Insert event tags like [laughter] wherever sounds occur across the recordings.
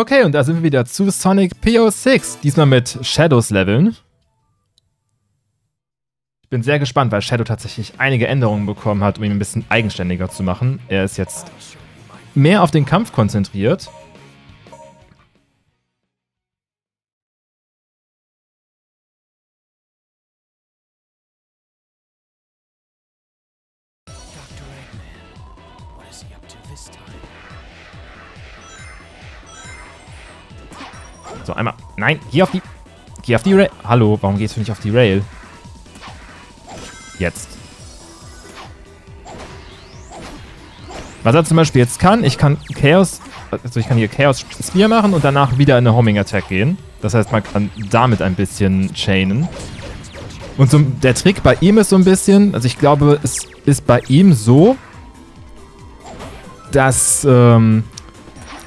Okay, und da sind wir wieder zu Sonic PO6. Diesmal mit Shadows leveln. Ich bin sehr gespannt, weil Shadow tatsächlich einige Änderungen bekommen hat, um ihn ein bisschen eigenständiger zu machen. Er ist jetzt mehr auf den Kampf konzentriert. Nein, geh auf die... Geh auf die Rail. Hallo, warum gehst du nicht auf die Rail? Jetzt. Was er zum Beispiel jetzt kann, ich kann Chaos... Also ich kann hier Chaos Spear machen und danach wieder in eine Homing Attack gehen. Das heißt, man kann damit ein bisschen chainen. Und so, der Trick bei ihm ist so ein bisschen, also ich glaube, es ist bei ihm so, dass ähm,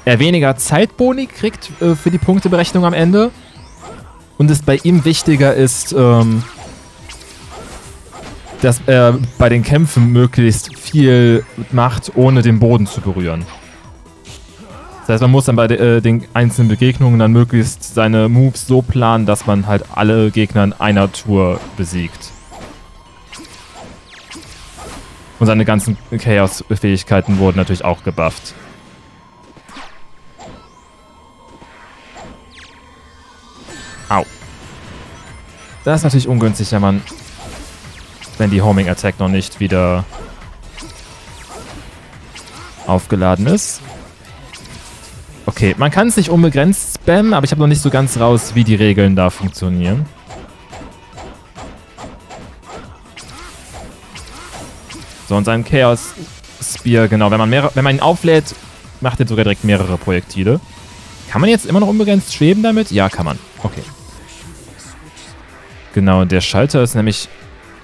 er weniger Zeitboni kriegt äh, für die Punkteberechnung am Ende. Und es bei ihm wichtiger ist, ähm, dass er bei den Kämpfen möglichst viel macht, ohne den Boden zu berühren. Das heißt, man muss dann bei de, äh, den einzelnen Begegnungen dann möglichst seine Moves so planen, dass man halt alle Gegner in einer Tour besiegt. Und seine ganzen Chaos-Fähigkeiten wurden natürlich auch gebufft. Das ist natürlich ungünstig, wenn man... Wenn die Homing Attack noch nicht wieder aufgeladen ist. Okay, man kann es nicht unbegrenzt spammen, aber ich habe noch nicht so ganz raus, wie die Regeln da funktionieren. So, und sein Chaos Spear, genau, wenn man, mehrere, wenn man ihn auflädt, macht er sogar direkt mehrere Projektile. Kann man jetzt immer noch unbegrenzt schweben damit? Ja, kann man. Okay. Genau, der Schalter ist nämlich...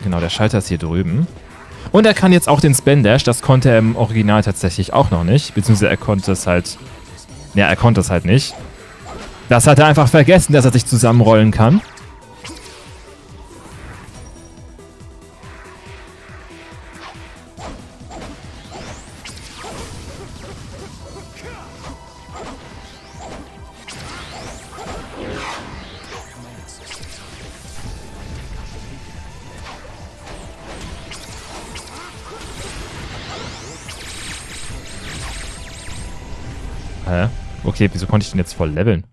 Genau, der Schalter ist hier drüben. Und er kann jetzt auch den Spin Dash. Das konnte er im Original tatsächlich auch noch nicht. Beziehungsweise er konnte es halt... Ja, er konnte es halt nicht. Das hat er einfach vergessen, dass er sich zusammenrollen kann. Hä? Okay, wieso konnte ich den jetzt voll leveln?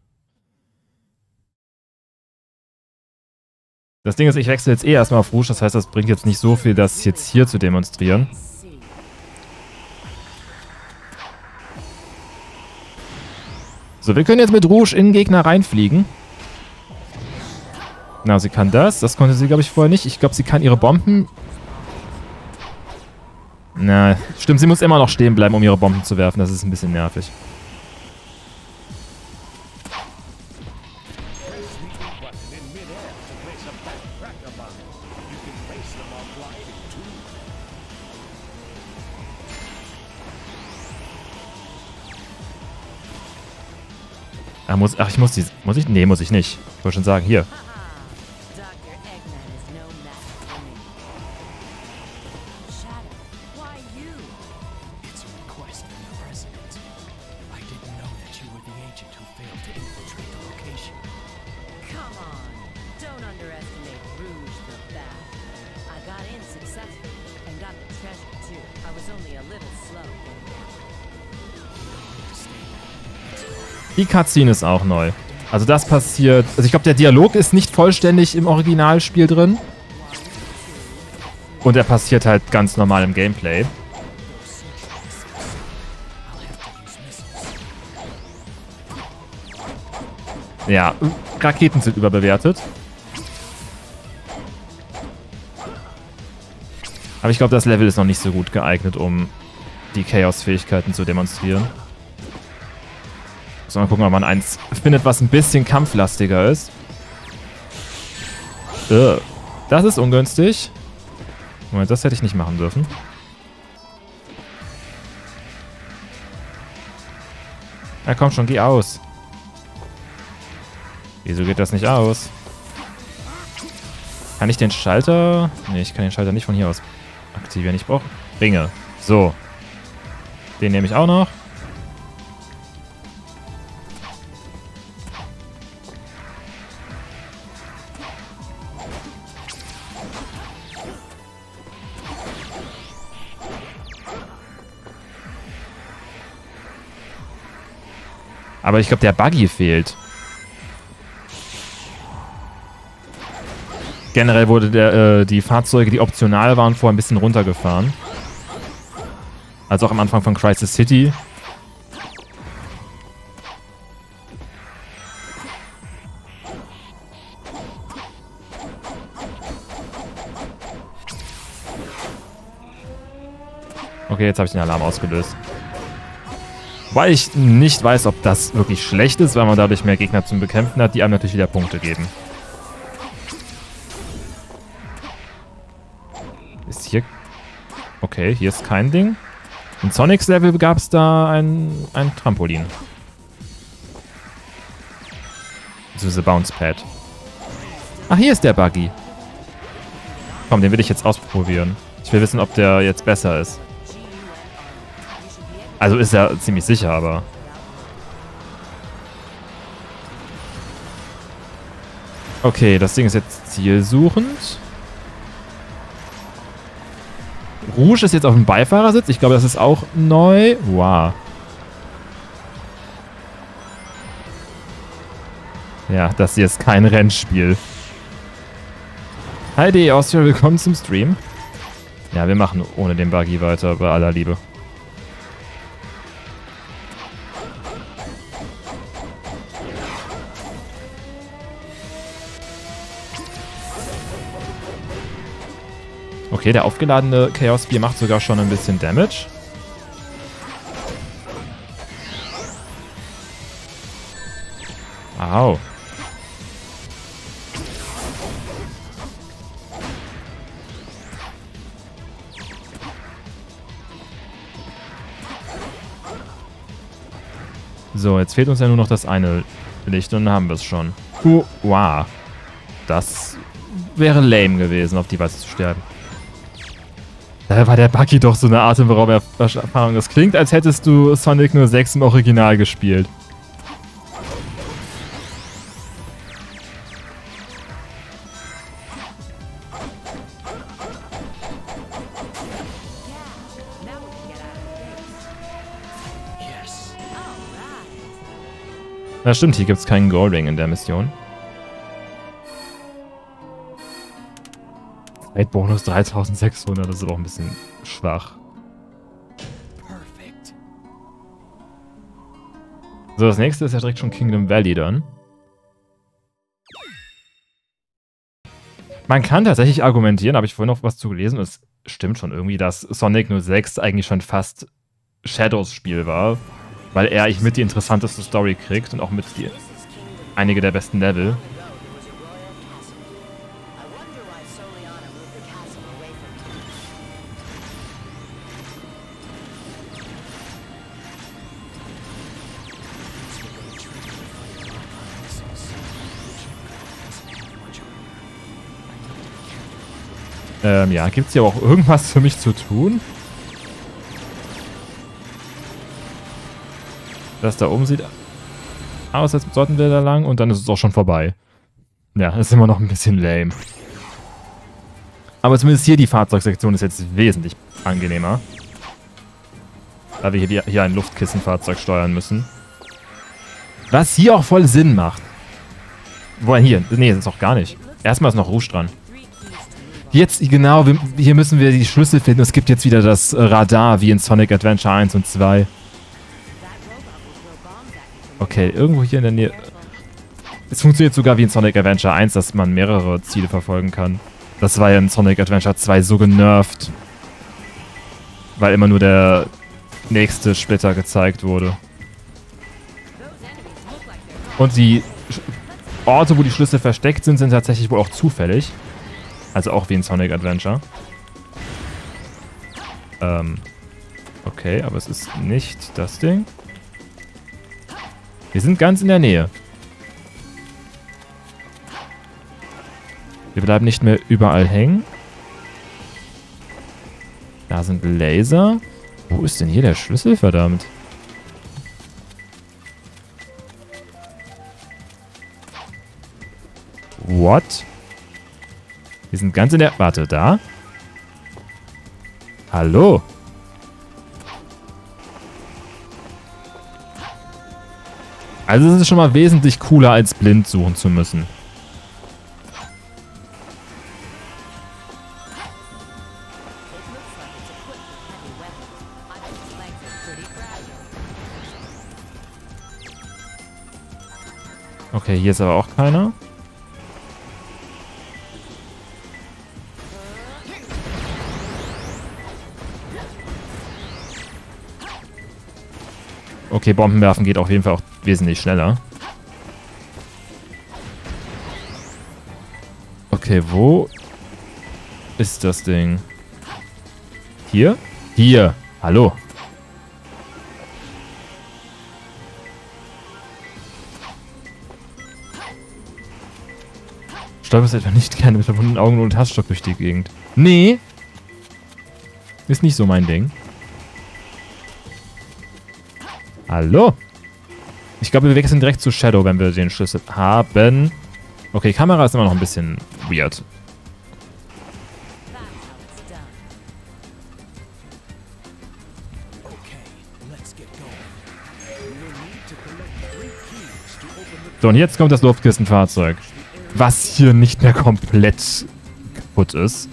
Das Ding ist, ich wechsle jetzt eh erstmal auf Rouge, das heißt, das bringt jetzt nicht so viel, das jetzt hier zu demonstrieren. So, wir können jetzt mit Rouge in den Gegner reinfliegen. Na, sie kann das. Das konnte sie, glaube ich, vorher nicht. Ich glaube, sie kann ihre Bomben... Na, stimmt, sie muss immer noch stehen bleiben, um ihre Bomben zu werfen. Das ist ein bisschen nervig. Ah, muss, ach, ich muss die. Muss ich? Nee, muss ich nicht. Ich wollte schon sagen, hier. Die Cutscene ist auch neu. Also das passiert... Also ich glaube, der Dialog ist nicht vollständig im Originalspiel drin. Und er passiert halt ganz normal im Gameplay. Ja, Raketen sind überbewertet. Aber ich glaube, das Level ist noch nicht so gut geeignet, um die Chaos-Fähigkeiten zu demonstrieren. So, mal gucken, ob man eins findet, was ein bisschen kampflastiger ist. Ugh. Das ist ungünstig. Moment, das hätte ich nicht machen dürfen. Ja, komm schon, geh aus. Wieso geht das nicht aus? Kann ich den Schalter... Ne, ich kann den Schalter nicht von hier aus aktivieren. Ich brauche Ringe. So. Den nehme ich auch noch. Aber ich glaube, der Buggy fehlt. Generell wurde der, äh, die Fahrzeuge, die optional waren, vorher ein bisschen runtergefahren. Also auch am Anfang von Crisis City. Okay, jetzt habe ich den Alarm ausgelöst. Weil ich nicht weiß, ob das wirklich schlecht ist, weil man dadurch mehr Gegner zum Bekämpfen hat, die einem natürlich wieder Punkte geben. Ist hier... Okay, hier ist kein Ding. In Sonics Level gab es da ein, ein Trampolin. Beziehungsweise Bounce Pad. Ach, hier ist der Buggy. Komm, den will ich jetzt ausprobieren. Ich will wissen, ob der jetzt besser ist. Also ist er ziemlich sicher, aber... Okay, das Ding ist jetzt zielsuchend. Rouge ist jetzt auf dem Beifahrersitz. Ich glaube, das ist auch neu. Wow. Ja, das hier ist kein Rennspiel. Hi, die Austria, willkommen zum Stream. Ja, wir machen ohne den Buggy weiter, bei aller Liebe. Okay, der aufgeladene Chaos Spear macht sogar schon ein bisschen Damage. Au. So, jetzt fehlt uns ja nur noch das eine Licht und dann haben wir es schon. Wow. Das wäre lame gewesen, auf die Weise zu sterben. Da war der Bucky doch so eine Atemberauberfahrung. Das klingt, als hättest du Sonic 06 im Original gespielt. Na stimmt, hier gibt es keinen Goldring in der Mission. Zeitbonus 3600, das ist aber auch ein bisschen schwach. So, das nächste ist ja direkt schon Kingdom Valley dann. Man kann tatsächlich argumentieren, habe ich vorhin noch was zu gelesen, es stimmt schon irgendwie, dass Sonic 06 eigentlich schon fast Shadows Spiel war, weil er eigentlich mit die interessanteste Story kriegt und auch mit die einige der besten Level. Ähm, ja, gibt es hier auch irgendwas für mich zu tun? Das da oben sieht aus, als sollten wir da lang und dann ist es auch schon vorbei. Ja, ist immer noch ein bisschen lame. Aber zumindest hier die Fahrzeugsektion ist jetzt wesentlich angenehmer. Da wir hier, hier ein Luftkissenfahrzeug steuern müssen. Was hier auch voll Sinn macht. Woher hier? Nee, das ist auch gar nicht. Erstmal ist noch Rouge dran. Jetzt, genau, hier müssen wir die Schlüssel finden. Es gibt jetzt wieder das Radar, wie in Sonic Adventure 1 und 2. Okay, irgendwo hier in der Nähe... Es funktioniert sogar wie in Sonic Adventure 1, dass man mehrere Ziele verfolgen kann. Das war ja in Sonic Adventure 2 so genervt. Weil immer nur der nächste Splitter gezeigt wurde. Und die Orte, wo die Schlüssel versteckt sind, sind tatsächlich wohl auch zufällig. Also auch wie in Sonic Adventure. Ähm, okay, aber es ist nicht das Ding. Wir sind ganz in der Nähe. Wir bleiben nicht mehr überall hängen. Da sind Laser. Wo ist denn hier der Schlüssel, verdammt? What? Wir sind ganz in der... Warte, da? Hallo? Also es ist schon mal wesentlich cooler, als blind suchen zu müssen. Okay, hier ist aber auch keiner. Okay, Bomben werfen geht auf jeden Fall auch wesentlich schneller. Okay, wo ist das Ding? Hier? Hier. Hallo. Stolperst etwa nicht gerne mit verbundenen Augen und Taschenstock durch die Gegend. Nee. Ist nicht so mein Ding. Hallo? Ich glaube, wir wechseln direkt zu Shadow, wenn wir den Schlüssel haben. Okay, Kamera ist immer noch ein bisschen weird. So, und jetzt kommt das Luftkistenfahrzeug was hier nicht mehr komplett kaputt ist.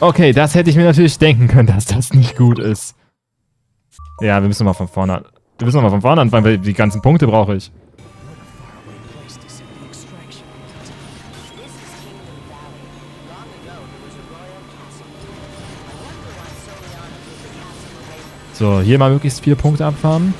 Okay, das hätte ich mir natürlich denken können, [laughs] dass das nicht gut ist. Ja, wir müssen mal von vorne wir müssen nochmal von vorne anfangen, weil die ganzen Punkte brauche ich. So, hier mal möglichst vier Punkte abfahren.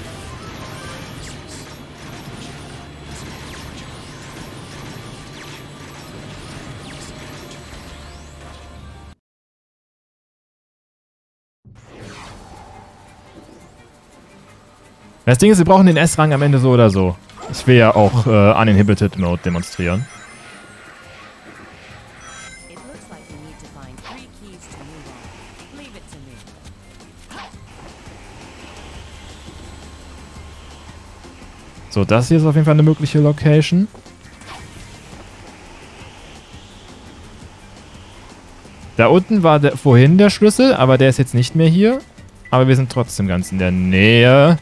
Das Ding ist, wir brauchen den S-Rang am Ende so oder so. Ich will ja auch äh, Uninhibited Mode demonstrieren. So, das hier ist auf jeden Fall eine mögliche Location. Da unten war der, vorhin der Schlüssel, aber der ist jetzt nicht mehr hier. Aber wir sind trotzdem ganz in der Nähe.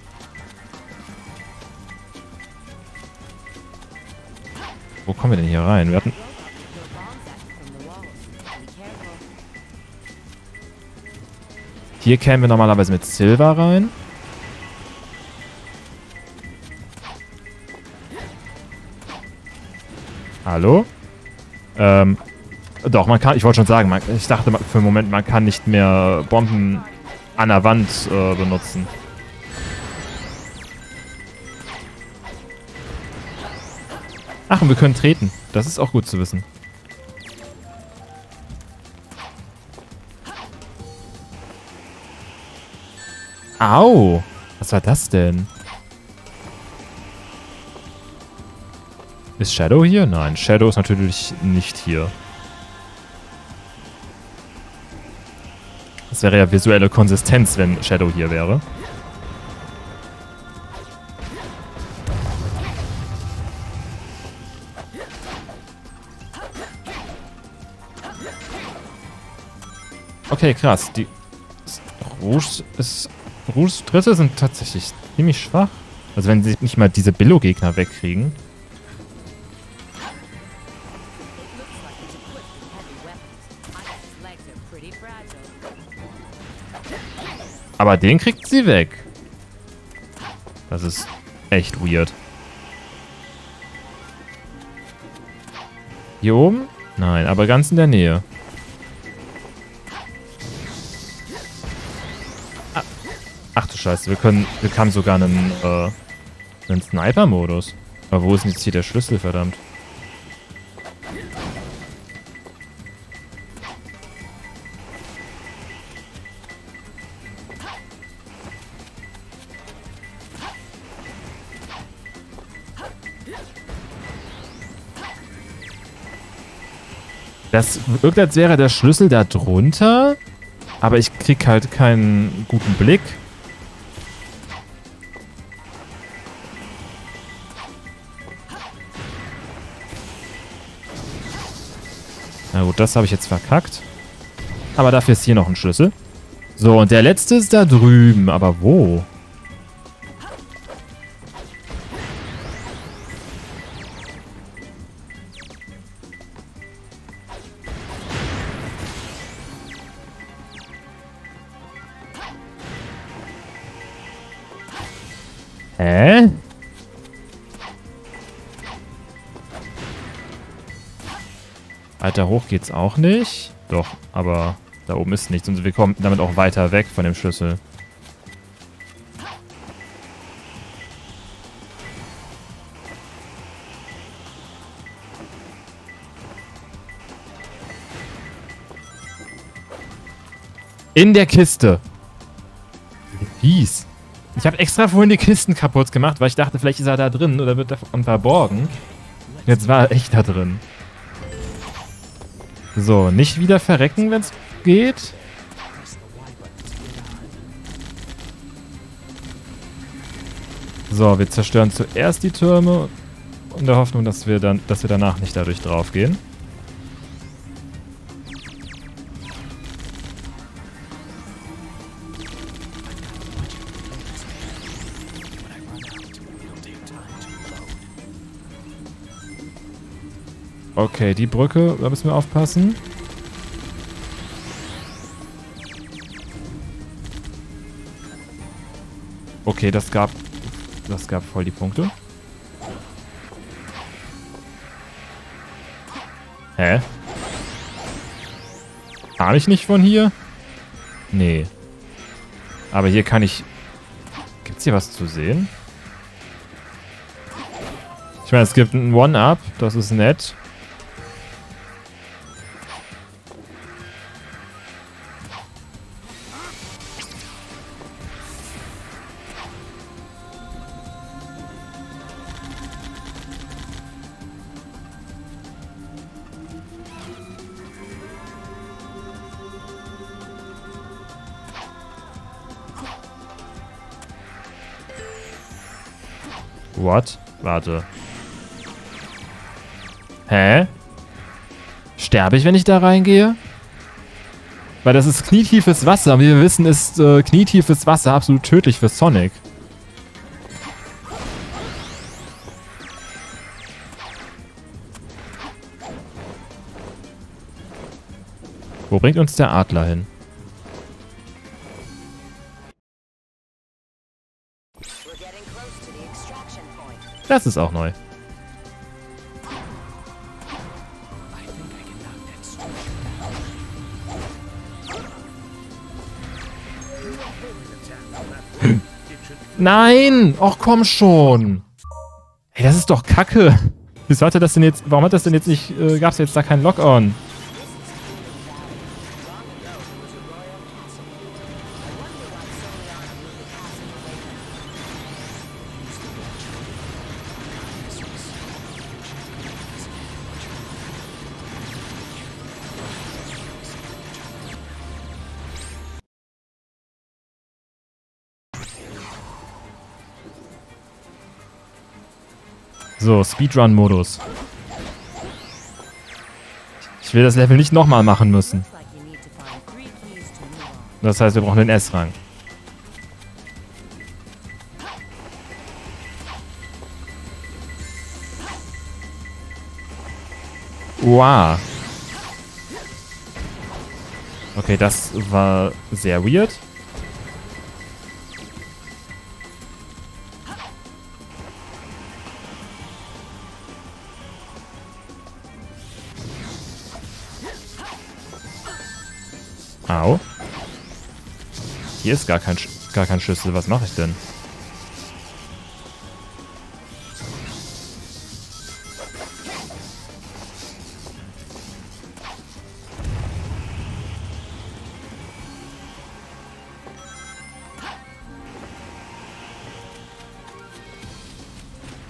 Wo kommen wir denn hier rein? Wir hatten... Hier kämen wir normalerweise mit Silver rein. Hallo? Ähm, doch, man kann, ich wollte schon sagen, man, ich dachte für einen Moment, man kann nicht mehr Bomben an der Wand äh, benutzen. Ach, und wir können treten. Das ist auch gut zu wissen. Au! Was war das denn? Ist Shadow hier? Nein, Shadow ist natürlich nicht hier. Das wäre ja visuelle Konsistenz, wenn Shadow hier wäre. Okay, krass. Die Rouge ist... Rouges Dritte sind tatsächlich ziemlich schwach. Also wenn sie nicht mal diese Billo-Gegner wegkriegen. Aber den kriegt sie weg. Das ist echt weird. Hier oben? Nein, aber ganz in der Nähe. Ach du Scheiße, wir können, wir haben sogar einen, äh, einen Sniper-Modus. Aber wo ist denn jetzt hier der Schlüssel, verdammt? Das wirkt, als wäre der Schlüssel da drunter. Aber ich krieg halt keinen guten Blick. Na gut, das habe ich jetzt verkackt. Aber dafür ist hier noch ein Schlüssel. So, und der letzte ist da drüben. Aber wo? Hä? Weiter hoch geht's auch nicht. Doch, aber da oben ist nichts und wir kommen damit auch weiter weg von dem Schlüssel. In der Kiste. Fies. Ich habe extra vorhin die Kisten kaputt gemacht, weil ich dachte, vielleicht ist er da drin oder wird davon verborgen. Jetzt war er echt da drin. So, nicht wieder verrecken, wenn es geht. So, wir zerstören zuerst die Türme in der Hoffnung, dass wir dann, dass wir danach nicht dadurch draufgehen. Okay, die Brücke, da müssen wir aufpassen. Okay, das gab das gab voll die Punkte. Hä? Kann ich nicht von hier? Nee. Aber hier kann ich... Gibt's hier was zu sehen? Ich meine, es gibt ein One-Up. Das ist nett. What? Warte. Hä? Sterbe ich, wenn ich da reingehe? Weil das ist knietiefes Wasser. Wie wir wissen, ist äh, knietiefes Wasser absolut tödlich für Sonic. Wo bringt uns der Adler hin? Das ist auch neu. Nein! Och, komm schon! Ey, das ist doch kacke. Wieso hatte das denn jetzt... Warum hat das denn jetzt nicht... Äh, Gab es jetzt da keinen Lock-On? So, Speedrun-Modus. Ich will das Level nicht nochmal machen müssen. Das heißt, wir brauchen den S-Rang. Wow. Okay, das war sehr weird. Au. Hier ist gar kein, gar kein Schlüssel. Was mache ich denn?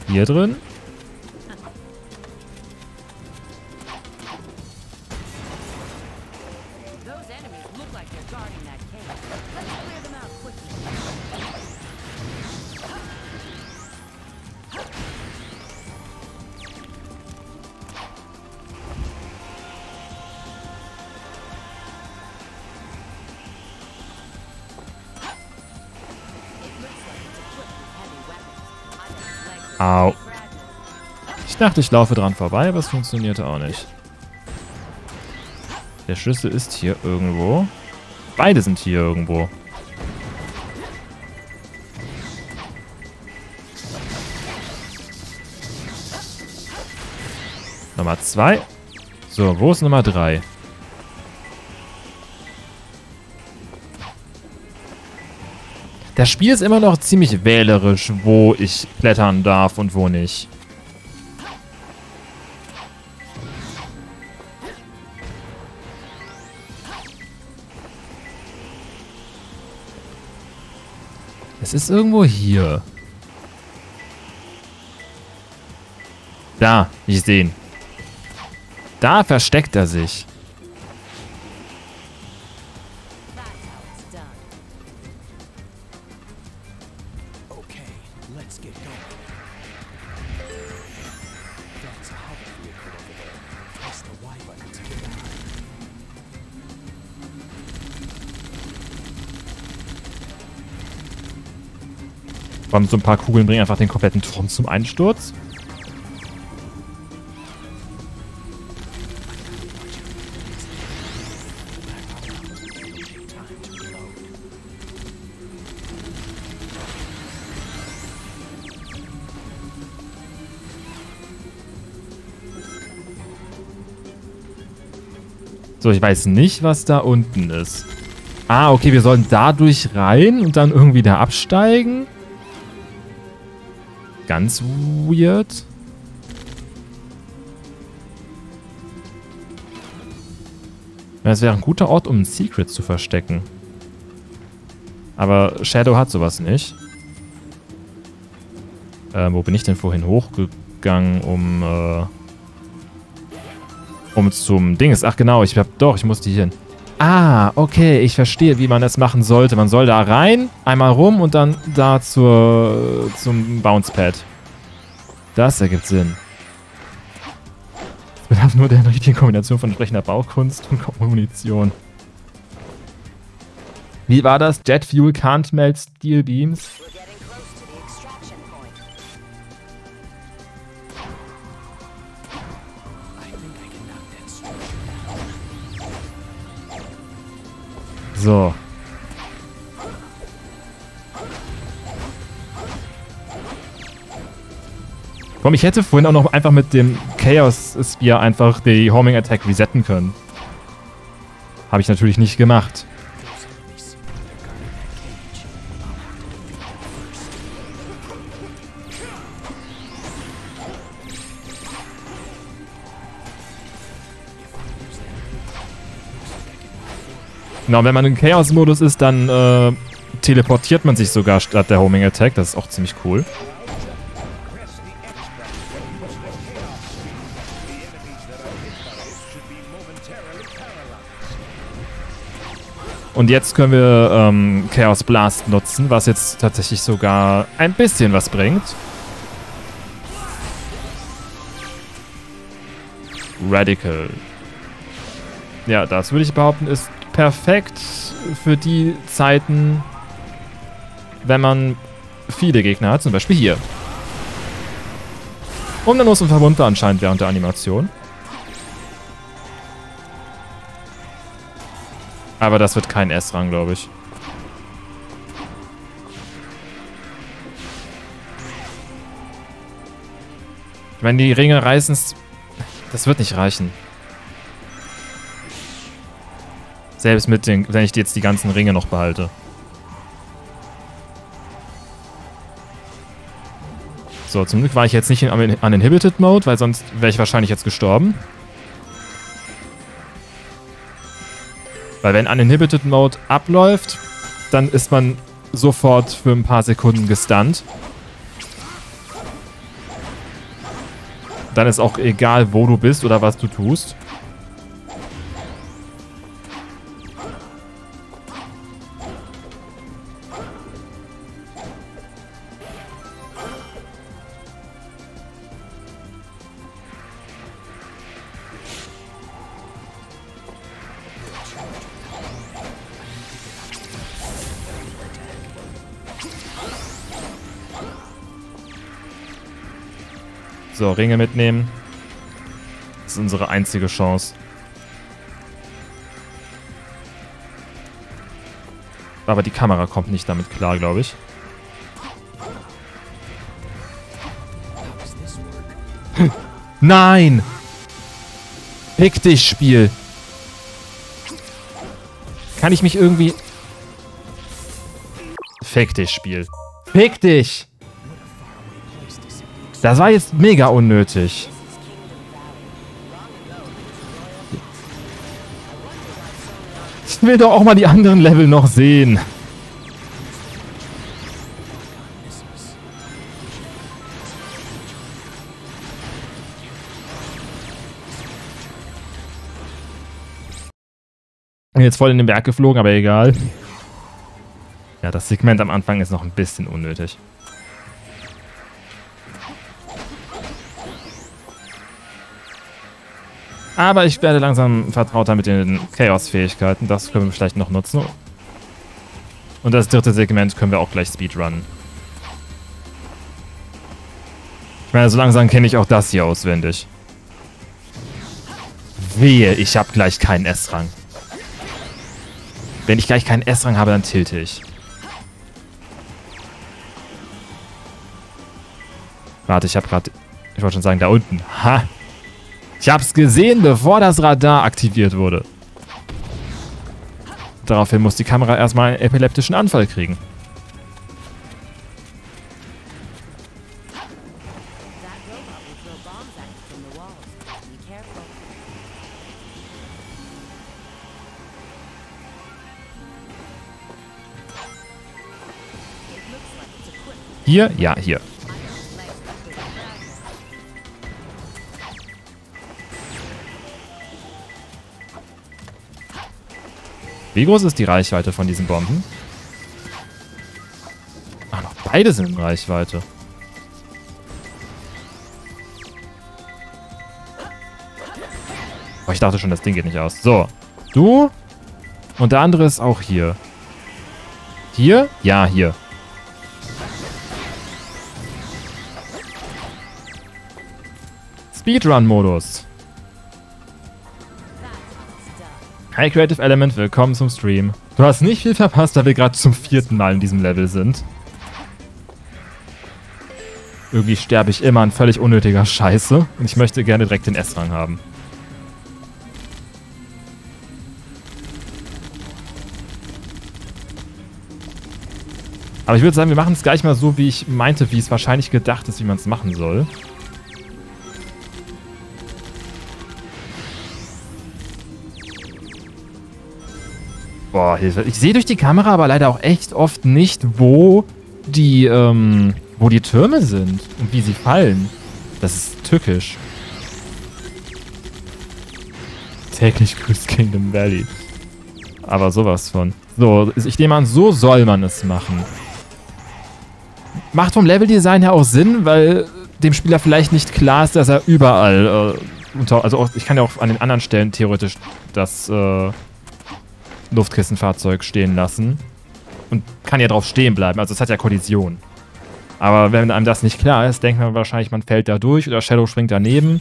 Hier drin? Dachte, ich laufe dran vorbei, aber es funktionierte auch nicht. Der Schlüssel ist hier irgendwo. Beide sind hier irgendwo. Nummer zwei. So, wo ist Nummer drei? Das Spiel ist immer noch ziemlich wählerisch, wo ich klettern darf und wo nicht. Es ist irgendwo hier. Da, ich sehe ihn. Da versteckt er sich. Vor so ein paar Kugeln bringen einfach den kompletten Turm zum Einsturz. So, ich weiß nicht, was da unten ist. Ah, okay, wir sollen dadurch rein und dann irgendwie da absteigen. Ganz weird. Das wäre ein guter Ort, um ein Secret zu verstecken. Aber Shadow hat sowas nicht. Äh, wo bin ich denn vorhin hochgegangen, um, äh, um zum Dings? Ach genau, ich hab, doch, ich musste hier hin. Ah, okay, ich verstehe, wie man das machen sollte. Man soll da rein, einmal rum und dann da zur, zum Bouncepad. Das ergibt Sinn. Es bedarf nur der richtigen Kombination von entsprechender Baukunst und Munition. Wie war das? Jet Fuel can't melt Steel Beams? So. Komm, ich hätte vorhin auch noch einfach mit dem Chaos Spear einfach die Homing Attack resetten können. Habe ich natürlich nicht gemacht. Genau, wenn man im Chaos-Modus ist, dann äh, teleportiert man sich sogar statt der Homing Attack. Das ist auch ziemlich cool. Und jetzt können wir ähm, Chaos Blast nutzen, was jetzt tatsächlich sogar ein bisschen was bringt. Radical. Ja, das würde ich behaupten, ist perfekt für die Zeiten, wenn man viele Gegner hat, zum Beispiel hier. Und dann muss man verwundbar anscheinend während der Animation. Aber das wird kein S-Rang, glaube ich. Ich meine, die Ringe reißen Das wird nicht reichen. Selbst mit den, wenn ich jetzt die ganzen Ringe noch behalte. So, zum Glück war ich jetzt nicht in Uninhibited Mode, weil sonst wäre ich wahrscheinlich jetzt gestorben. Weil wenn Uninhibited Mode abläuft, dann ist man sofort für ein paar Sekunden gestunt. Dann ist auch egal, wo du bist oder was du tust. So, Ringe mitnehmen. Das ist unsere einzige Chance. Aber die Kamera kommt nicht damit klar, glaube ich. Nein! Fick dich, Spiel. Kann ich mich irgendwie... Fick dich, Spiel. Fick dich! Das war jetzt mega unnötig. Ich will doch auch mal die anderen Level noch sehen. Jetzt voll in den Berg geflogen, aber egal. Ja, das Segment am Anfang ist noch ein bisschen unnötig. Aber ich werde langsam vertrauter mit den Chaos-Fähigkeiten. Das können wir vielleicht noch nutzen. Und das dritte Segment können wir auch gleich speedrunnen. Ich meine, so langsam kenne ich auch das hier auswendig. Wehe, ich habe gleich keinen S-Rang. Wenn ich gleich keinen S-Rang habe, dann tilte ich. Warte, ich habe gerade... Ich wollte schon sagen, da unten. Ha! Ich hab's gesehen, bevor das Radar aktiviert wurde. Daraufhin muss die Kamera erstmal einen epileptischen Anfall kriegen. Hier? Ja, hier. Wie groß ist die Reichweite von diesen Bomben? Ach, noch beide sind in Reichweite. Oh, ich dachte schon, das Ding geht nicht aus. So. Du. Und der andere ist auch hier. Hier? Ja, hier. Speedrun-Modus. Hi Creative Element, willkommen zum Stream. Du hast nicht viel verpasst, da wir gerade zum vierten Mal in diesem Level sind. Irgendwie sterbe ich immer an völlig unnötiger Scheiße und ich möchte gerne direkt den S-Rang haben. Aber ich würde sagen, wir machen es gleich mal so, wie ich meinte, wie es wahrscheinlich gedacht ist, wie man es machen soll. Boah, Hilfe. Ich sehe durch die Kamera aber leider auch echt oft nicht, wo die, ähm, wo die Türme sind und wie sie fallen. Das ist tückisch. Täglich grüßt Kingdom Valley. Aber sowas von. So, ich nehme an, so soll man es machen. Macht vom Leveldesign her auch Sinn, weil dem Spieler vielleicht nicht klar ist, dass er überall, äh, unter, also auch, ich kann ja auch an den anderen Stellen theoretisch das, äh, Luftkissenfahrzeug stehen lassen. Und kann ja drauf stehen bleiben. Also es hat ja Kollision. Aber wenn einem das nicht klar ist, denkt man wahrscheinlich, man fällt da durch oder Shadow springt daneben.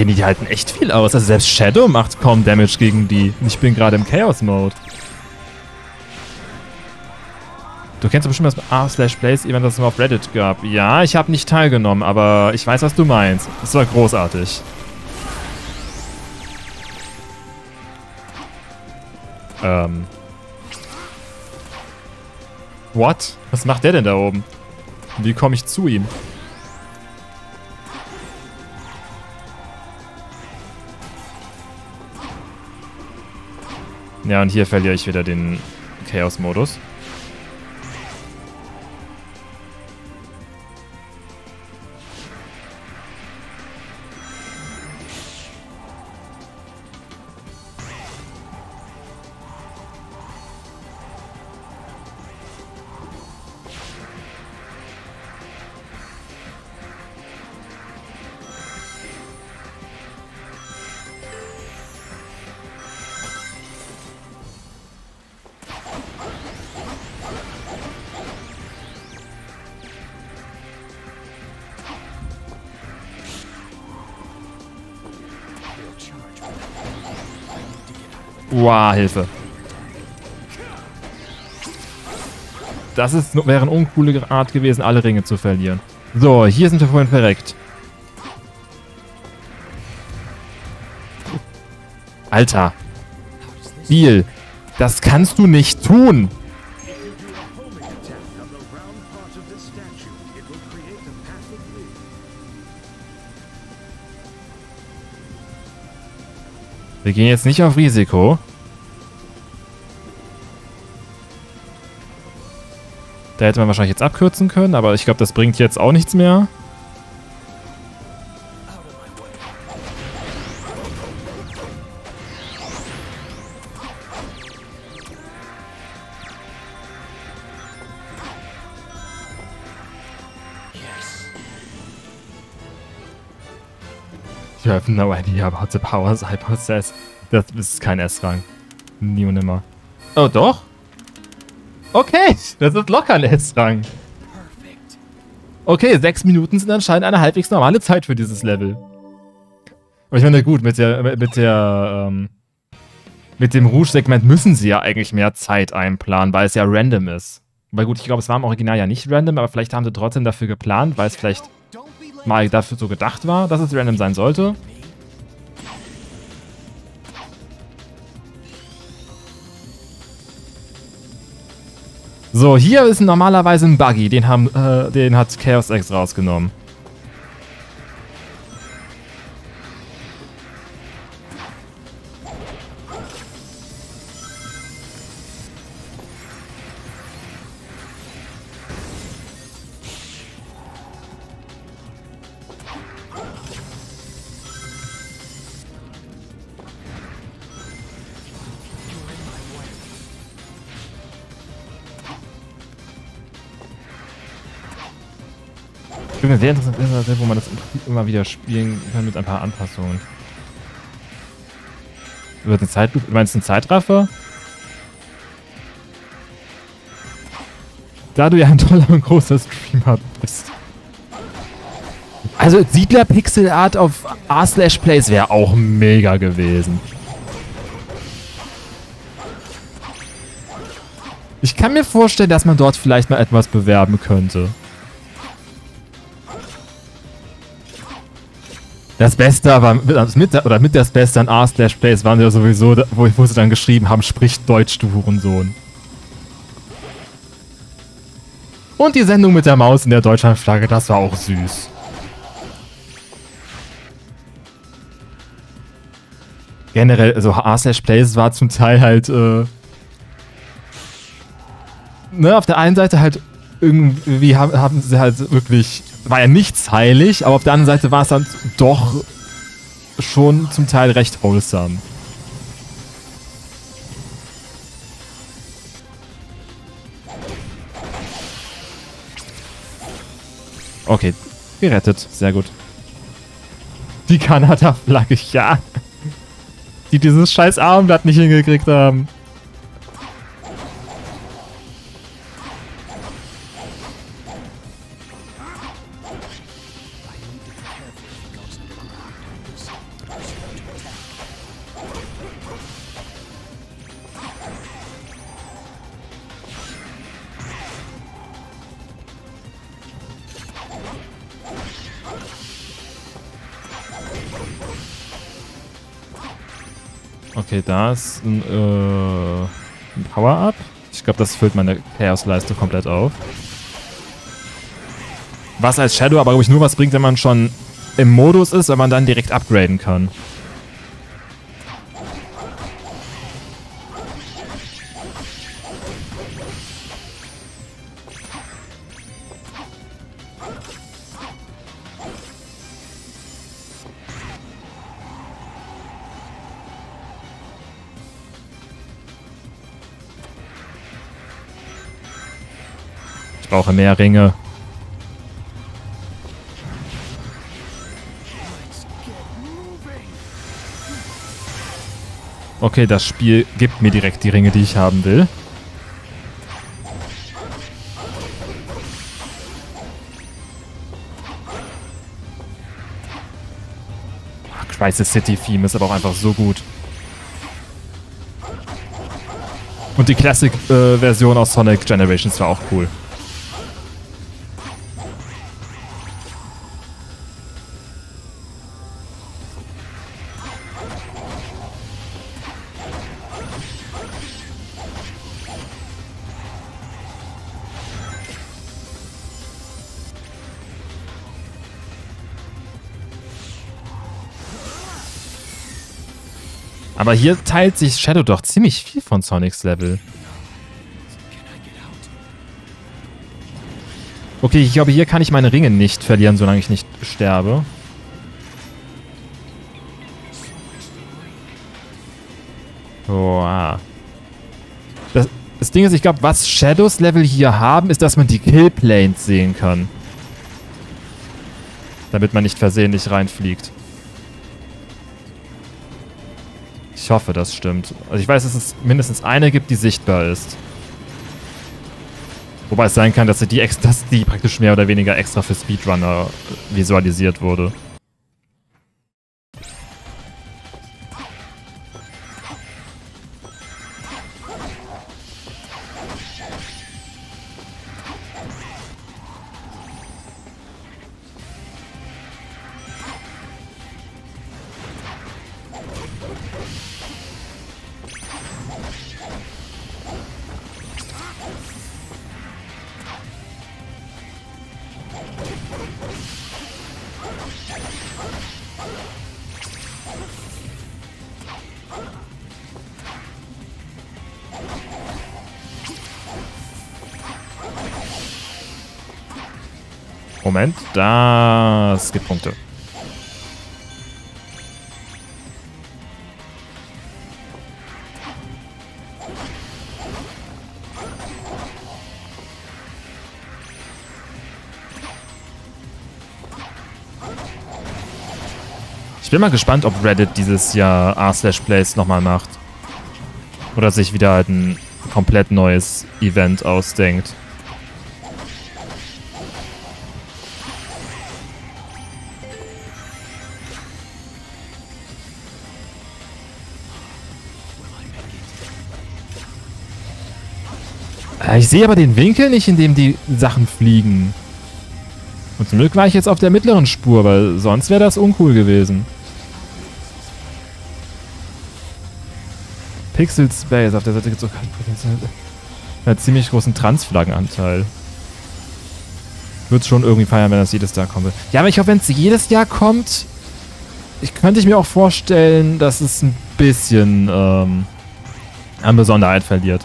Okay, die halten echt viel aus. Also selbst Shadow macht kaum Damage gegen die. Ich bin gerade im Chaos-Mode. Du kennst doch bestimmt das R slash Plays Event, das es mal auf Reddit gab. Ja, ich habe nicht teilgenommen, aber ich weiß, was du meinst. Das war großartig. Ähm. What? Was macht der denn da oben? Wie komme ich zu ihm? Ja, und hier verliere ich wieder den Chaos-Modus. Wow, Hilfe. Das wäre eine uncoole Art gewesen, alle Ringe zu verlieren. So, hier sind wir vorhin verreckt. Alter. Biel, das kannst du nicht tun. Wir gehen jetzt nicht auf Risiko. Da hätte man wahrscheinlich jetzt abkürzen können, aber ich glaube, das bringt jetzt auch nichts mehr. No idea about the powers I possess. Das ist kein S-Rang. Nie und nimmer. Oh, doch? Okay, das ist locker ein S-Rang. Okay, sechs Minuten sind anscheinend eine halbwegs normale Zeit für dieses Level. Aber ich meine, gut, mit der, mit der, ähm, mit dem Rouge-Segment müssen sie ja eigentlich mehr Zeit einplanen, weil es ja random ist. Weil gut, ich glaube, es war im Original ja nicht random, aber vielleicht haben sie trotzdem dafür geplant, weil es vielleicht mal dafür so gedacht war, dass es random sein sollte. So, hier ist normalerweise ein Buggy. Den, haben, äh, den hat Chaos X rausgenommen. Sehr interessant wo man das immer wieder spielen kann mit ein paar Anpassungen. Wird eine Zeit, du meinst ein Zeitraffer? Da du ja ein toller und großer Streamer bist. Also Siedler Pixel Art auf R/Plays wäre auch mega gewesen. Ich kann mir vorstellen, dass man dort vielleicht mal etwas bewerben könnte. Das Beste aber, mit, oder mit das Beste an R-Slash-Plays waren ja sowieso, wo, wo sie dann geschrieben haben, spricht Deutsch, du Hurensohn. Und die Sendung mit der Maus in der Deutschlandflagge, das war auch süß. Generell, also R-Slash-Plays war zum Teil halt, äh, ne, auf der einen Seite halt irgendwie haben, haben sie halt wirklich war ja nichts heilig, aber auf der anderen Seite war es dann doch schon zum Teil recht wholesome. Okay, gerettet. Sehr gut. Die Kanada-Flagge, ja. Die dieses scheiß Armblatt nicht hingekriegt haben. Okay, da ist ein, äh, ein Power-Up. Ich glaube, das füllt meine Chaos-Leiste komplett auf. Was als Shadow aber, glaube ich, nur was bringt, wenn man schon im Modus ist, weil man dann direkt upgraden kann. Brauche mehr Ringe. Okay, das Spiel gibt mir direkt die Ringe, die ich haben will. Crisis City Theme ist aber auch einfach so gut. Und die Classic-Version äh, aus Sonic Generations war auch cool. Aber hier teilt sich Shadow doch ziemlich viel von Sonics Level. Okay, ich glaube, hier kann ich meine Ringe nicht verlieren, solange ich nicht sterbe. Boah. Das, das Ding ist, ich glaube, was Shadows Level hier haben, ist, dass man die Killplanes sehen kann. Damit man nicht versehentlich reinfliegt. Ich hoffe, das stimmt. Also ich weiß, dass es mindestens eine gibt, die sichtbar ist. Wobei es sein kann, dass die, dass die praktisch mehr oder weniger extra für Speedrunner visualisiert wurde. Moment, das gibt Punkte. Ich bin mal gespannt, ob Reddit dieses Jahr r/plays nochmal macht. Oder sich wieder halt ein komplett neues Event ausdenkt. Ich sehe aber den Winkel nicht, in dem die Sachen fliegen. Und zum Glück war ich jetzt auf der mittleren Spur, weil sonst wäre das uncool gewesen. Pixel Space auf der Seite gibt es einen ziemlich großen Transflaggenanteil. Würde schon irgendwie feiern, wenn das jedes Jahr kommt. Ja, aber ich hoffe, wenn es jedes Jahr kommt, ich könnte ich mir auch vorstellen, dass es ein bisschen ähm, an Besonderheit verliert.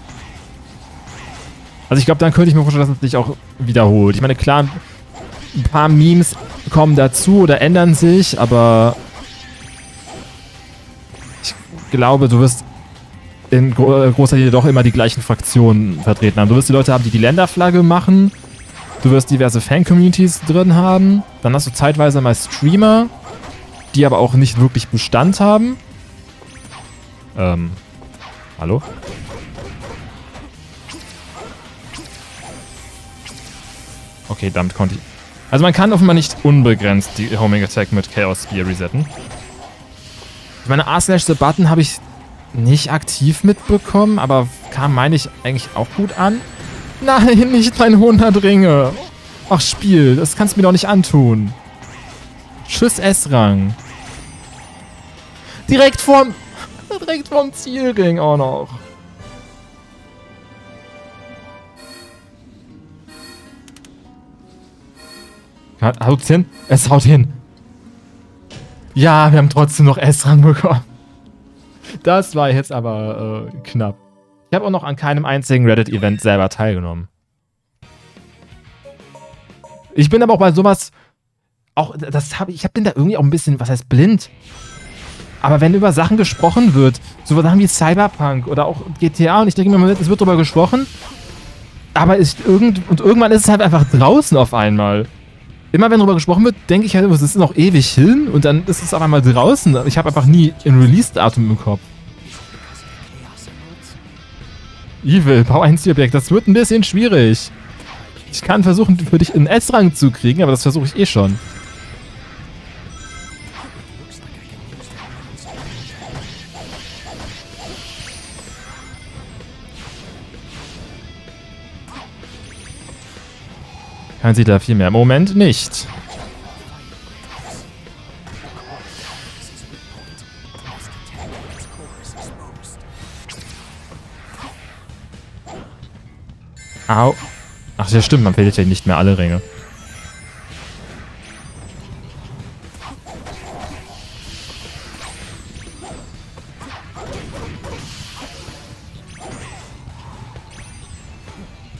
Also ich glaube, dann könnte ich mir vorstellen, dass es sich auch wiederholt. Ich meine, klar, ein paar Memes kommen dazu oder ändern sich, aber ich glaube, du wirst in gro großer Linie doch immer die gleichen Fraktionen vertreten haben. Du wirst die Leute haben, die die Länderflagge machen. Du wirst diverse Fan-Communities drin haben. Dann hast du zeitweise mal Streamer, die aber auch nicht wirklich Bestand haben. Ähm, hallo? Okay, damit konnte ich... Also man kann offenbar nicht unbegrenzt die Homing Attack mit Chaos Spear resetten. Ich meine, R-Slash the Button habe ich nicht aktiv mitbekommen, aber kam, meine ich, eigentlich auch gut an. Nein, nicht mein 100 Ringe. Ach, Spiel, das kannst du mir doch nicht antun. Tschüss, S-Rang. Direkt vorm... direkt vom Zielring auch noch. Haut's hin? Es haut hin. Ja, wir haben trotzdem noch S-Rang bekommen. Das war jetzt aber äh, knapp. Ich habe auch noch an keinem einzigen Reddit-Event selber teilgenommen. Ich bin aber auch bei sowas auch, das habe ich, ich bin da irgendwie auch ein bisschen, was heißt blind? Aber wenn über Sachen gesprochen wird, so Sachen wie Cyberpunk oder auch GTA, und ich denke mir, es wird darüber gesprochen, aber ist irgend, und irgendwann ist es halt einfach draußen auf einmal. Immer wenn darüber gesprochen wird, denke ich halt, es ist noch ewig hin und dann ist es auf einmal draußen. Ich habe einfach nie ein Release-Datum im Kopf. Evil, bau ein Zielobjekt, das wird ein bisschen schwierig. Ich kann versuchen, für dich einen S-Rang zu kriegen, aber das versuche ich eh schon. Kein Siedler viel mehr. Im Moment nicht. Au. Ach ja, stimmt, man verliert ja nicht mehr alle Ringe.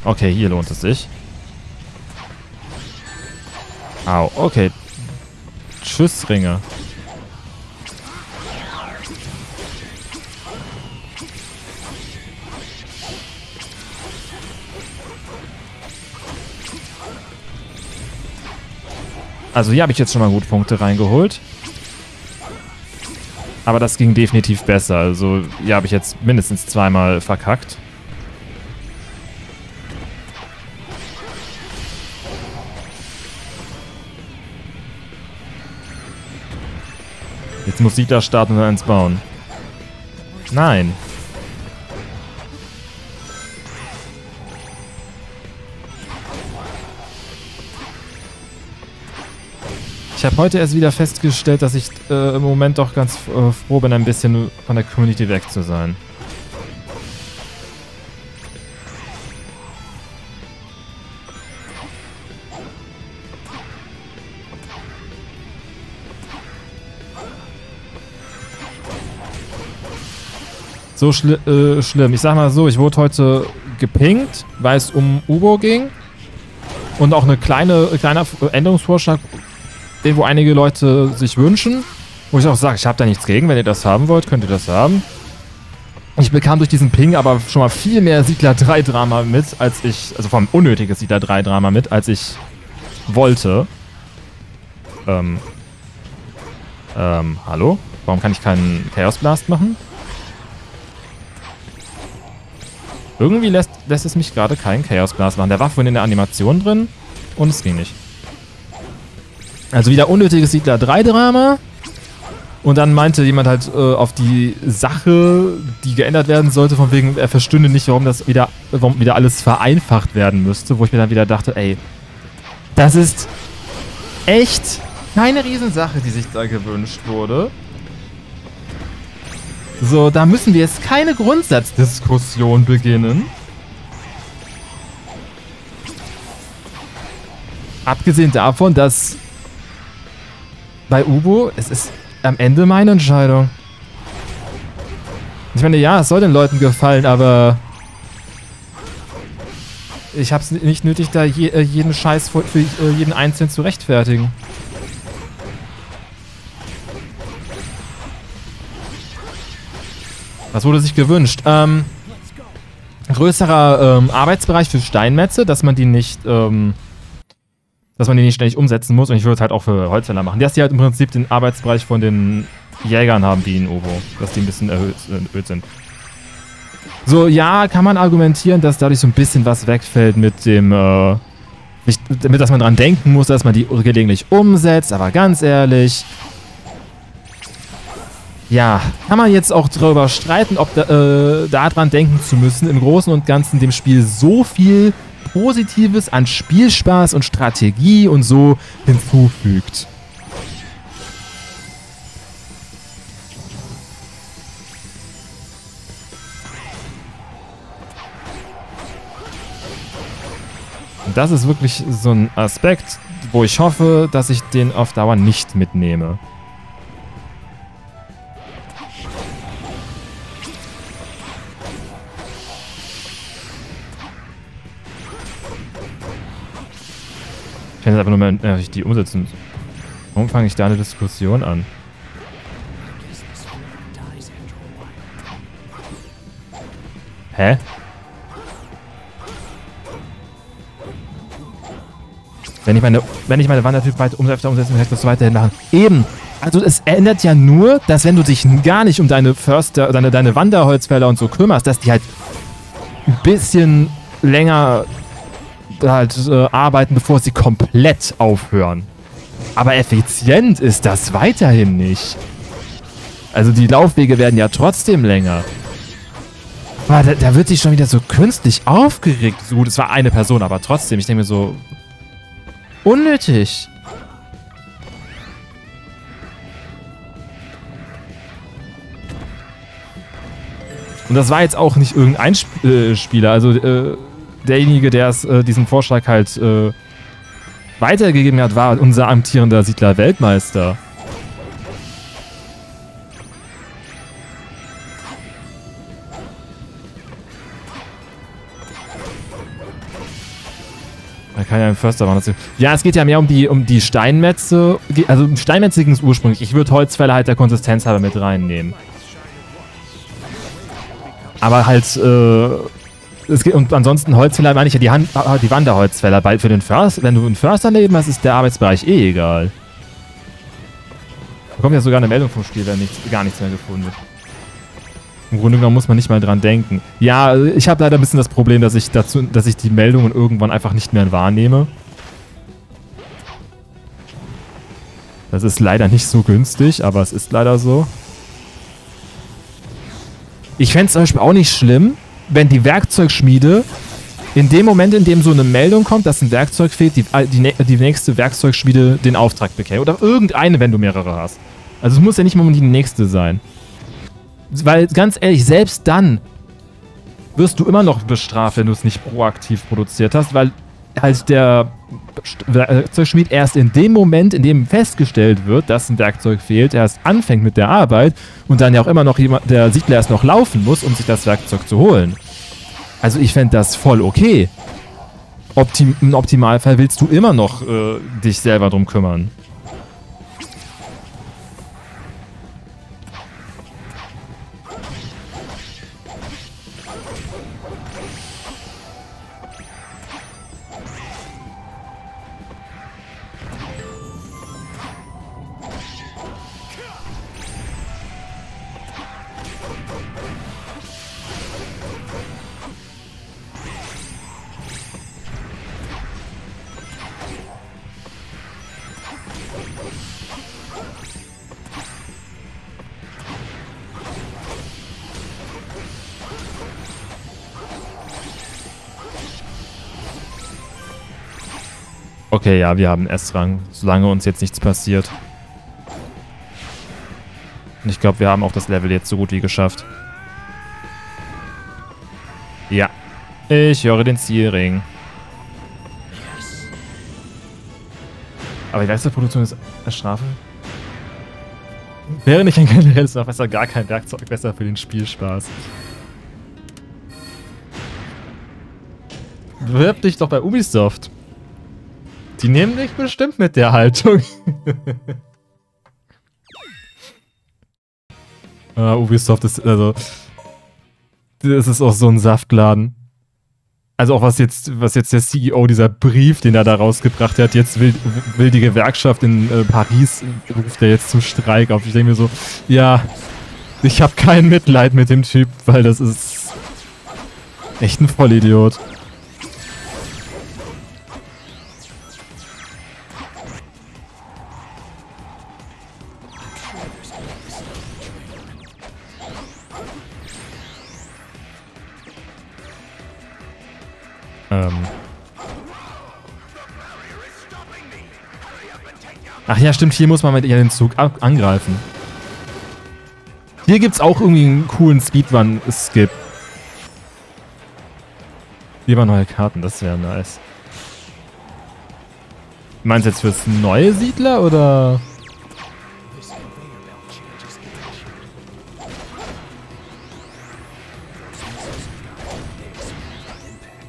Okay, hier lohnt es sich. Au, okay. Tschüss, Ringe. Also hier habe ich jetzt schon mal gut Punkte reingeholt. Aber das ging definitiv besser. Also hier habe ich jetzt mindestens zweimal verkackt. Jetzt muss Sita starten und eins bauen. Nein. Ich habe heute erst wieder festgestellt, dass ich äh, im Moment doch ganz äh, froh bin, ein bisschen von der Community weg zu sein. So schli äh, schlimm. Ich sag mal so, ich wurde heute gepinkt, weil es um Ubo ging. Und auch eine kleine, kleiner Änderungsvorschlag, den wo einige Leute sich wünschen. Wo ich auch sage, ich habe da nichts gegen. Wenn ihr das haben wollt, könnt ihr das haben. Ich bekam durch diesen Ping aber schon mal viel mehr Siedler 3 Drama mit, als ich, also vor allem unnötiges Siedler 3 Drama mit, als ich wollte. Ähm. Ähm, hallo? Warum kann ich keinen Chaos Blast machen? Irgendwie lässt, lässt es mich gerade keinen Chaos Blast machen. Der war vorhin in der Animation drin und es ging nicht. Also wieder unnötiges Siedler 3 Drama. Und dann meinte jemand halt äh, auf die Sache, die geändert werden sollte, von wegen, er verstünde nicht, warum das wieder, warum wieder alles vereinfacht werden müsste, wo ich mir dann wieder dachte, ey, das ist echt keine Riesensache, die sich da gewünscht wurde. So, da müssen wir jetzt keine Grundsatzdiskussion beginnen. Abgesehen davon, dass bei Ubo, es ist am Ende meine Entscheidung. Ich meine, ja, es soll den Leuten gefallen, aber ich habe es nicht nötig, da je, äh, jeden Scheiß für, für äh, jeden Einzelnen zu rechtfertigen. Was wurde sich gewünscht? Ähm, größerer ähm, Arbeitsbereich für Steinmetze, dass man die nicht, ähm, dass man die nicht ständig umsetzen muss. Und ich würde es halt auch für Holzfäller machen. Dass die halt im Prinzip den Arbeitsbereich von den Jägern haben, wie in Ovo. Dass die ein bisschen erhöht, erhöht sind. So, ja, kann man argumentieren, dass dadurch so ein bisschen was wegfällt mit dem, äh, nicht, damit, dass man dran denken muss, dass man die gelegentlich umsetzt. Aber ganz ehrlich, ja, kann man jetzt auch darüber streiten, ob da, äh, daran denken zu müssen, im Großen und Ganzen dem Spiel so viel Positives an Spielspaß und Strategie und so hinzufügt. Das ist wirklich so ein Aspekt, wo ich hoffe, dass ich den auf Dauer nicht mitnehme. Finde es einfach nur mal, äh, die umsetzen. Warum fange ich da eine Diskussion an? Hä? Wenn ich meine, wenn ich meine Wandertyp umsetze, umsetzen will, kann ich das weiterhin machen. Eben. Also es ändert ja nur, dass wenn du dich gar nicht um deine Förster, deine, deine Wanderholzfäller und so kümmerst, dass die halt ein bisschen länger halt äh, arbeiten, bevor sie komplett aufhören. Aber effizient ist das weiterhin nicht. Also die Laufwege werden ja trotzdem länger. Aber da, da wird sich schon wieder so künstlich aufgeregt. So gut, es war eine Person, aber trotzdem. Ich denke mir so, Unnötig. Und das war jetzt auch nicht irgendein Sp äh, Spieler, also äh, derjenige, der es, äh, diesen Vorschlag halt äh, weitergegeben hat, war unser amtierender Siedler-Weltmeister. Da kann ja ein Förster machen. Ja, es geht ja mehr um die, um die Steinmetze. Also Steinmetze ging es ursprünglich. Ich würde Holzfäller halt der Konsistenz halber mit reinnehmen. Aber halt, äh, geht, und ansonsten Holzfäller meine ich ja die, Hand, ah, die Wanderholzfäller. Weil für den Förster, wenn du einen Förster neben hast, ist der Arbeitsbereich eh egal. Da kommt ja sogar eine Meldung vom Spiel, wenn nichts, gar nichts mehr gefunden wird. Im Grunde genommen muss man nicht mal dran denken. Ja, ich habe leider ein bisschen das Problem, dass ich dazu, dass ich die Meldungen irgendwann einfach nicht mehr wahrnehme. Das ist leider nicht so günstig, aber es ist leider so. Ich fände es zum Beispiel auch nicht schlimm, wenn die Werkzeugschmiede in dem Moment, in dem so eine Meldung kommt, dass ein Werkzeug fehlt, die, die, die nächste Werkzeugschmiede den Auftrag bekäme. Oder irgendeine, wenn du mehrere hast. Also es muss ja nicht mal die nächste sein. Weil ganz ehrlich, selbst dann wirst du immer noch bestraft, wenn du es nicht proaktiv produziert hast, weil halt der Werkzeugschmied erst in dem Moment, in dem festgestellt wird, dass ein Werkzeug fehlt, erst anfängt mit der Arbeit und dann ja auch immer noch jemand, der Siedler erst noch laufen muss, um sich das Werkzeug zu holen. Also ich fände das voll okay. Optim Im Optimalfall willst du immer noch äh, dich selber drum kümmern. Okay, ja, wir haben S-Rang, solange uns jetzt nichts passiert. Und ich glaube, wir haben auch das Level jetzt so gut wie geschafft. Ja. Ich höre den Zielring. Aber die Werkzeugproduktion ist eine Strafe? Wäre nicht ein generelles besser gar kein Werkzeug besser für den Spielspaß. Bewirb dich doch bei Ubisoft. Die nehmen dich bestimmt mit der Haltung. [laughs] ah, Ubisoft ist, also... Das ist auch so ein Saftladen. Also auch was jetzt, was jetzt der CEO, dieser Brief, den er da rausgebracht hat, jetzt will, will die Gewerkschaft in äh, Paris, ruft er jetzt zum Streik auf. Ich denke mir so, ja, ich habe kein Mitleid mit dem Typ, weil das ist echt ein Vollidiot. Ähm. Ach ja, stimmt, hier muss man mit ihr den Zug angreifen. Hier gibt es auch irgendwie einen coolen Speedrun-Skip. Lieber neue Karten, das wäre nice. Meinst du jetzt fürs neue Siedler oder?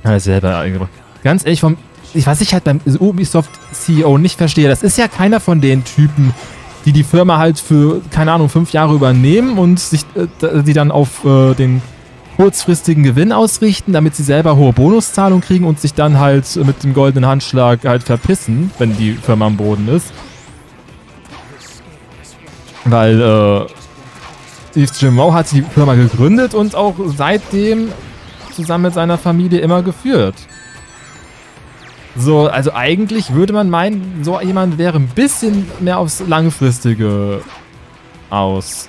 Ja, selber. Ganz ehrlich, vom, was ich halt beim Ubisoft CEO nicht verstehe, das ist ja keiner von den Typen, die die Firma halt für, keine Ahnung, fünf Jahre übernehmen und sich äh, die dann auf äh, den kurzfristigen Gewinn ausrichten, damit sie selber hohe Bonuszahlungen kriegen und sich dann halt mit dem goldenen Handschlag halt verpissen, wenn die Firma am Boden ist. Weil äh, Steve Jimmo hat die Firma gegründet und auch seitdem zusammen mit seiner Familie immer geführt. So, also eigentlich würde man meinen, so jemand wäre ein bisschen mehr aufs Langfristige aus.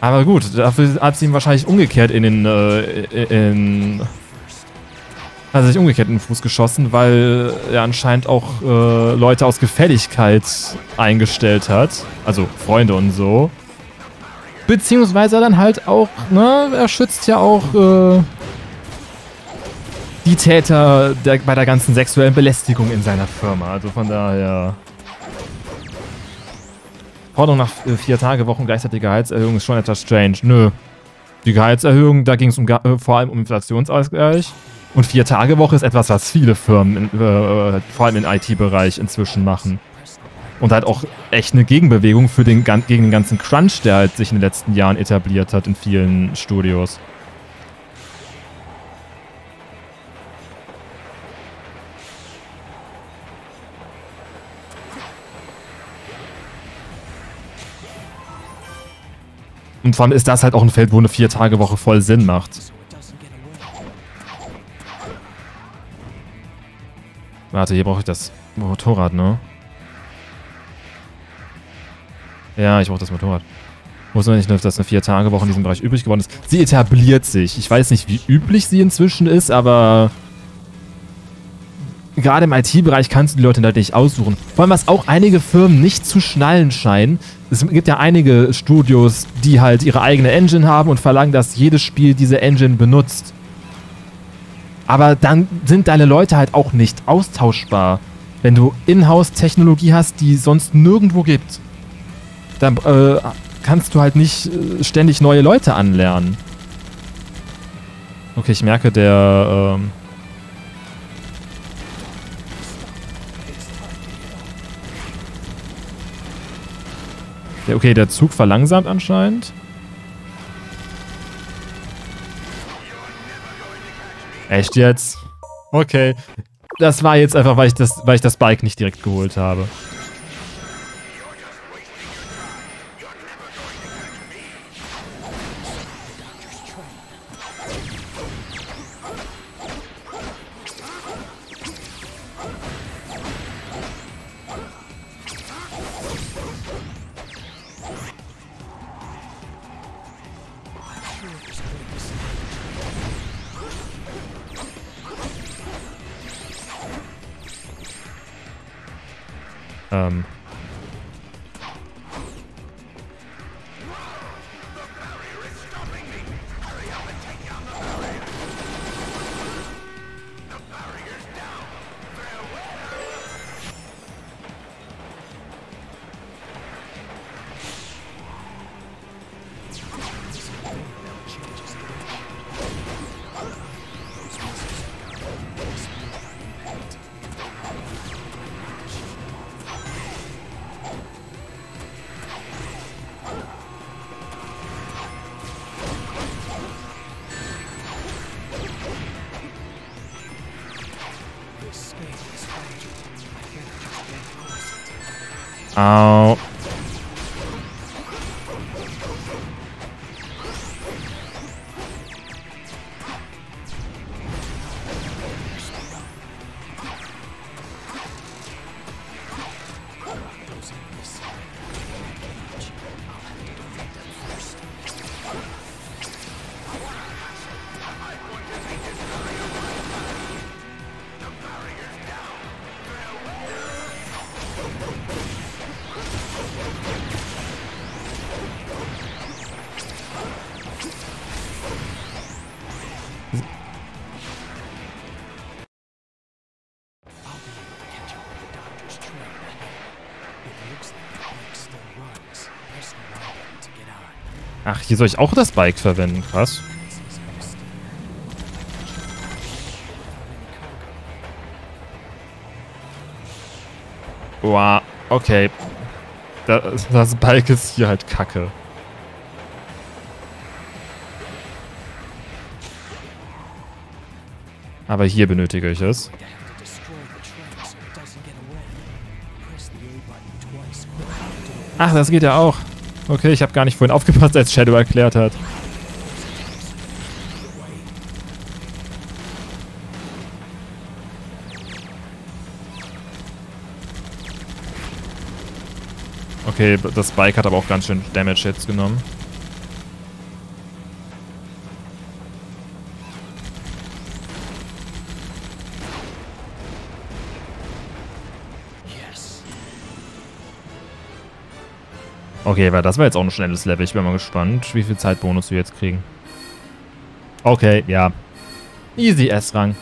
Aber gut, dafür hat sie ihm wahrscheinlich umgekehrt in den, äh, in... Hat sich umgekehrt in den Fuß geschossen, weil er anscheinend auch äh, Leute aus Gefälligkeit eingestellt hat. Also Freunde und so. Beziehungsweise dann halt auch, ne, er schützt ja auch äh, die Täter der, bei der ganzen sexuellen Belästigung in seiner Firma. Also von daher... Forderung nach äh, vier Tage Wochen gleichzeitige Gehaltserhöhung ist schon etwas strange. Nö. Die Gehaltserhöhung, da ging es um, äh, vor allem um Inflationsausgleich. Und vier Tage Woche ist etwas, was viele Firmen, in, äh, vor allem im IT-Bereich, inzwischen machen. Und halt auch echt eine Gegenbewegung für den, gegen den ganzen Crunch, der halt sich in den letzten Jahren etabliert hat in vielen Studios. Und vor allem ist das halt auch ein Feld, wo eine Vier-Tage-Woche voll Sinn macht. Warte, hier brauche ich das Motorrad, ne? Ja, ich brauche das Motorrad. Muss man nicht nur, dass eine Vier-Tage-Woche in diesem Bereich übrig geworden ist. Sie etabliert sich. Ich weiß nicht, wie üblich sie inzwischen ist, aber gerade im IT-Bereich kannst du die Leute natürlich aussuchen. Vor allem, was auch einige Firmen nicht zu schnallen scheinen. Es gibt ja einige Studios, die halt ihre eigene Engine haben und verlangen, dass jedes Spiel diese Engine benutzt. Aber dann sind deine Leute halt auch nicht austauschbar. Wenn du Inhouse-Technologie hast, die sonst nirgendwo gibt, dann äh, kannst du halt nicht äh, ständig neue Leute anlernen. Okay, ich merke, der... Ähm Okay, der Zug verlangsamt anscheinend. Echt jetzt? Okay. Das war jetzt einfach, weil ich das, weil ich das Bike nicht direkt geholt habe. Hier soll ich auch das Bike verwenden. Krass. Wow, okay. Das, das Bike ist hier halt kacke. Aber hier benötige ich es. Ach, das geht ja auch. Okay, ich habe gar nicht vorhin aufgepasst, als Shadow erklärt hat. Okay, das Bike hat aber auch ganz schön Damage jetzt genommen. Okay, weil das war jetzt auch ein schnelles Level. Ich bin mal gespannt, wie viel Zeitbonus wir jetzt kriegen. Okay, ja. Easy S-Rang.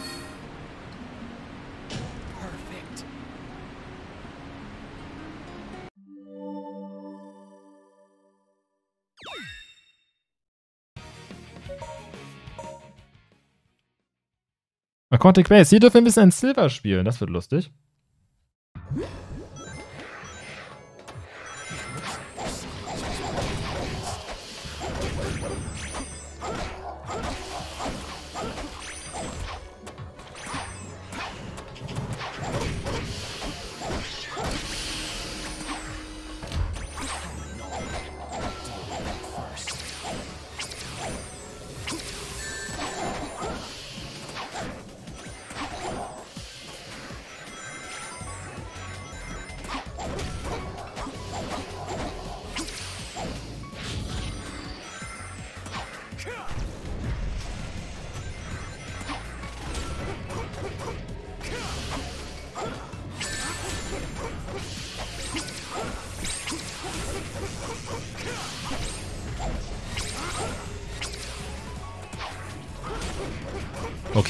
Aquatic Base. Hier dürfen wir ein bisschen ein Silver spielen. Das wird lustig.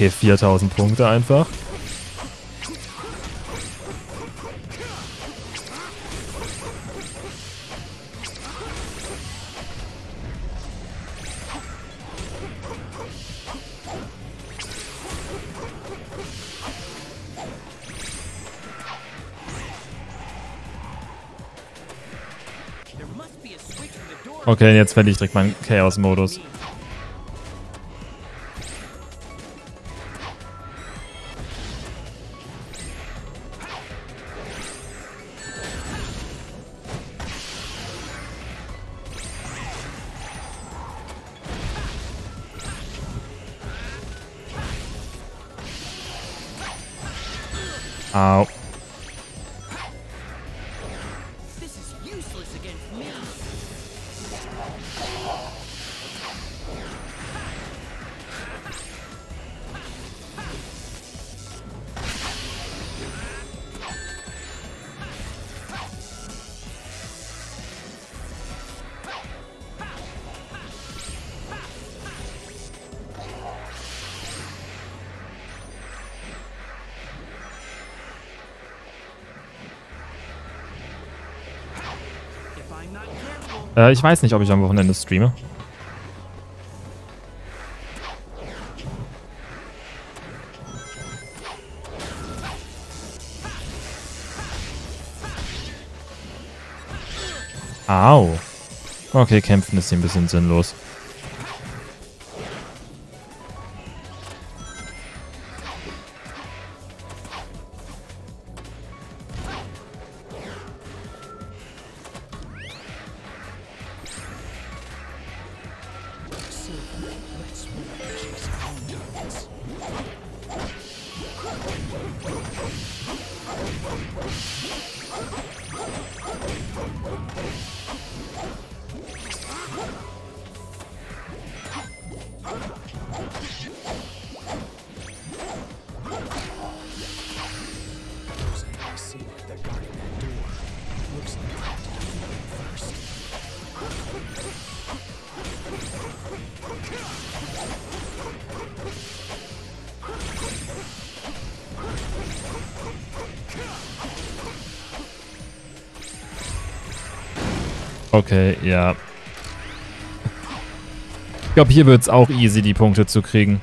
Okay, 4000 Punkte einfach. Okay, jetzt verliere ich direkt meinen Chaos-Modus. Äh, ich weiß nicht, ob ich am Wochenende streame. Au. Okay, kämpfen ist hier ein bisschen sinnlos. Okay, ja. Ich glaube, hier wird es auch easy, die Punkte zu kriegen.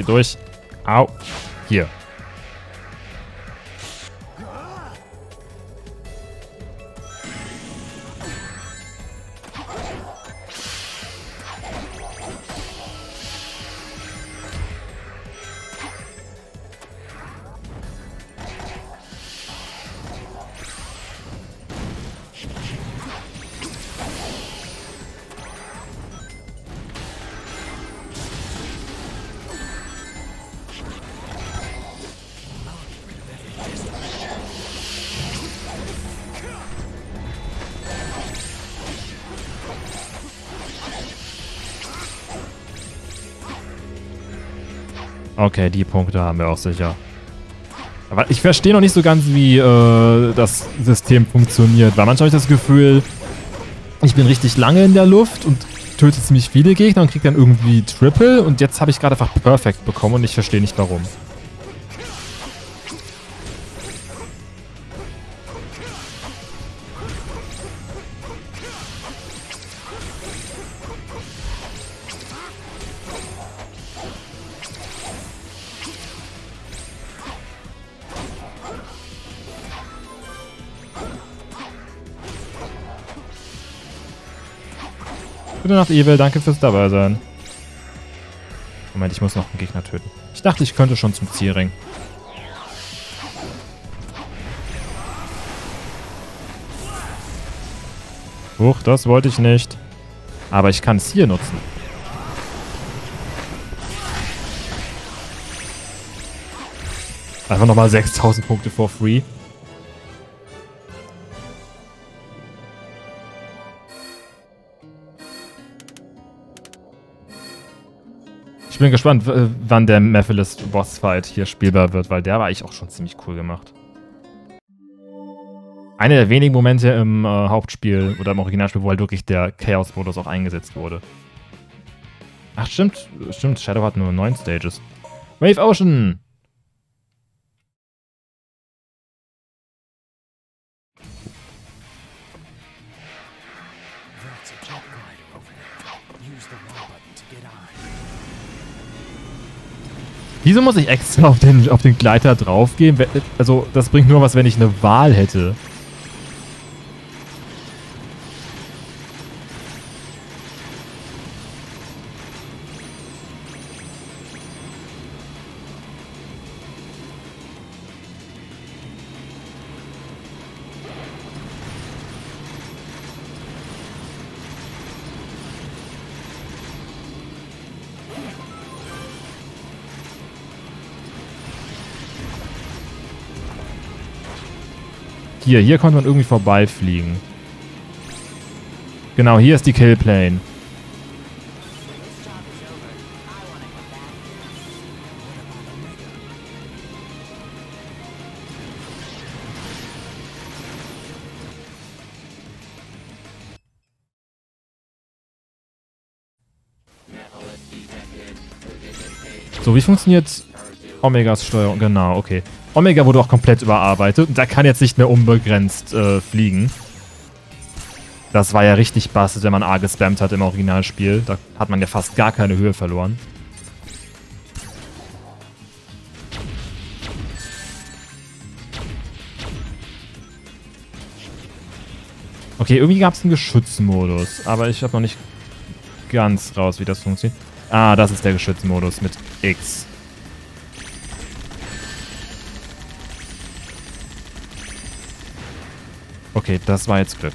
Hier durch. Au. Hier. Okay, die Punkte haben wir auch sicher. Aber ich verstehe noch nicht so ganz, wie äh, das System funktioniert. Weil manchmal habe ich das Gefühl, ich bin richtig lange in der Luft und töte ziemlich viele Gegner und kriege dann irgendwie Triple. Und jetzt habe ich gerade einfach Perfect bekommen und ich verstehe nicht warum. Gute Nacht, Evil. Danke fürs Dabeisein. Moment, ich muss noch einen Gegner töten. Ich dachte, ich könnte schon zum Zielring. Huch, das wollte ich nicht. Aber ich kann es hier nutzen. Einfach nochmal 6000 Punkte for free. Bin gespannt, wann der Mephiles Bossfight hier spielbar wird, weil der war eigentlich auch schon ziemlich cool gemacht. Einer der wenigen Momente im äh, Hauptspiel oder im Originalspiel, wo halt wirklich der Chaos-Modus auch eingesetzt wurde. Ach, stimmt. Stimmt, Shadow hat nur neun Stages. Wave Ocean! Wieso muss ich extra auf den, auf den Gleiter draufgehen? Also, das bringt nur was, wenn ich eine Wahl hätte. Hier, hier konnte man irgendwie vorbeifliegen. Genau, hier ist die Killplane. So, wie funktioniert Omegas Steuerung? Genau, okay. Omega wurde auch komplett überarbeitet und der kann jetzt nicht mehr unbegrenzt äh, fliegen. Das war ja richtig bastet, wenn man A gespammt hat im Originalspiel. Da hat man ja fast gar keine Höhe verloren. Okay, irgendwie gab es einen Geschützmodus, aber ich habe noch nicht ganz raus, wie das funktioniert. Ah, das ist der Geschützmodus mit X. Okay, das war jetzt Glück.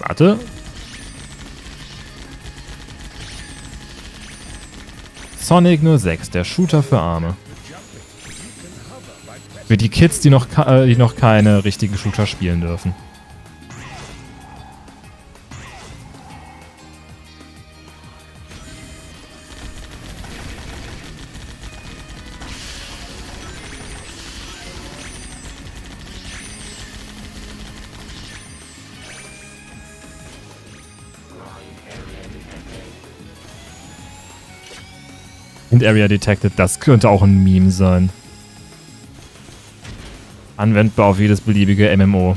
Warte. Sonic 06, der Shooter für Arme. Für die Kids, die noch, äh, die noch keine richtigen Shooter spielen dürfen. Area Detected, das könnte auch ein Meme sein. Anwendbar auf jedes beliebige MMO.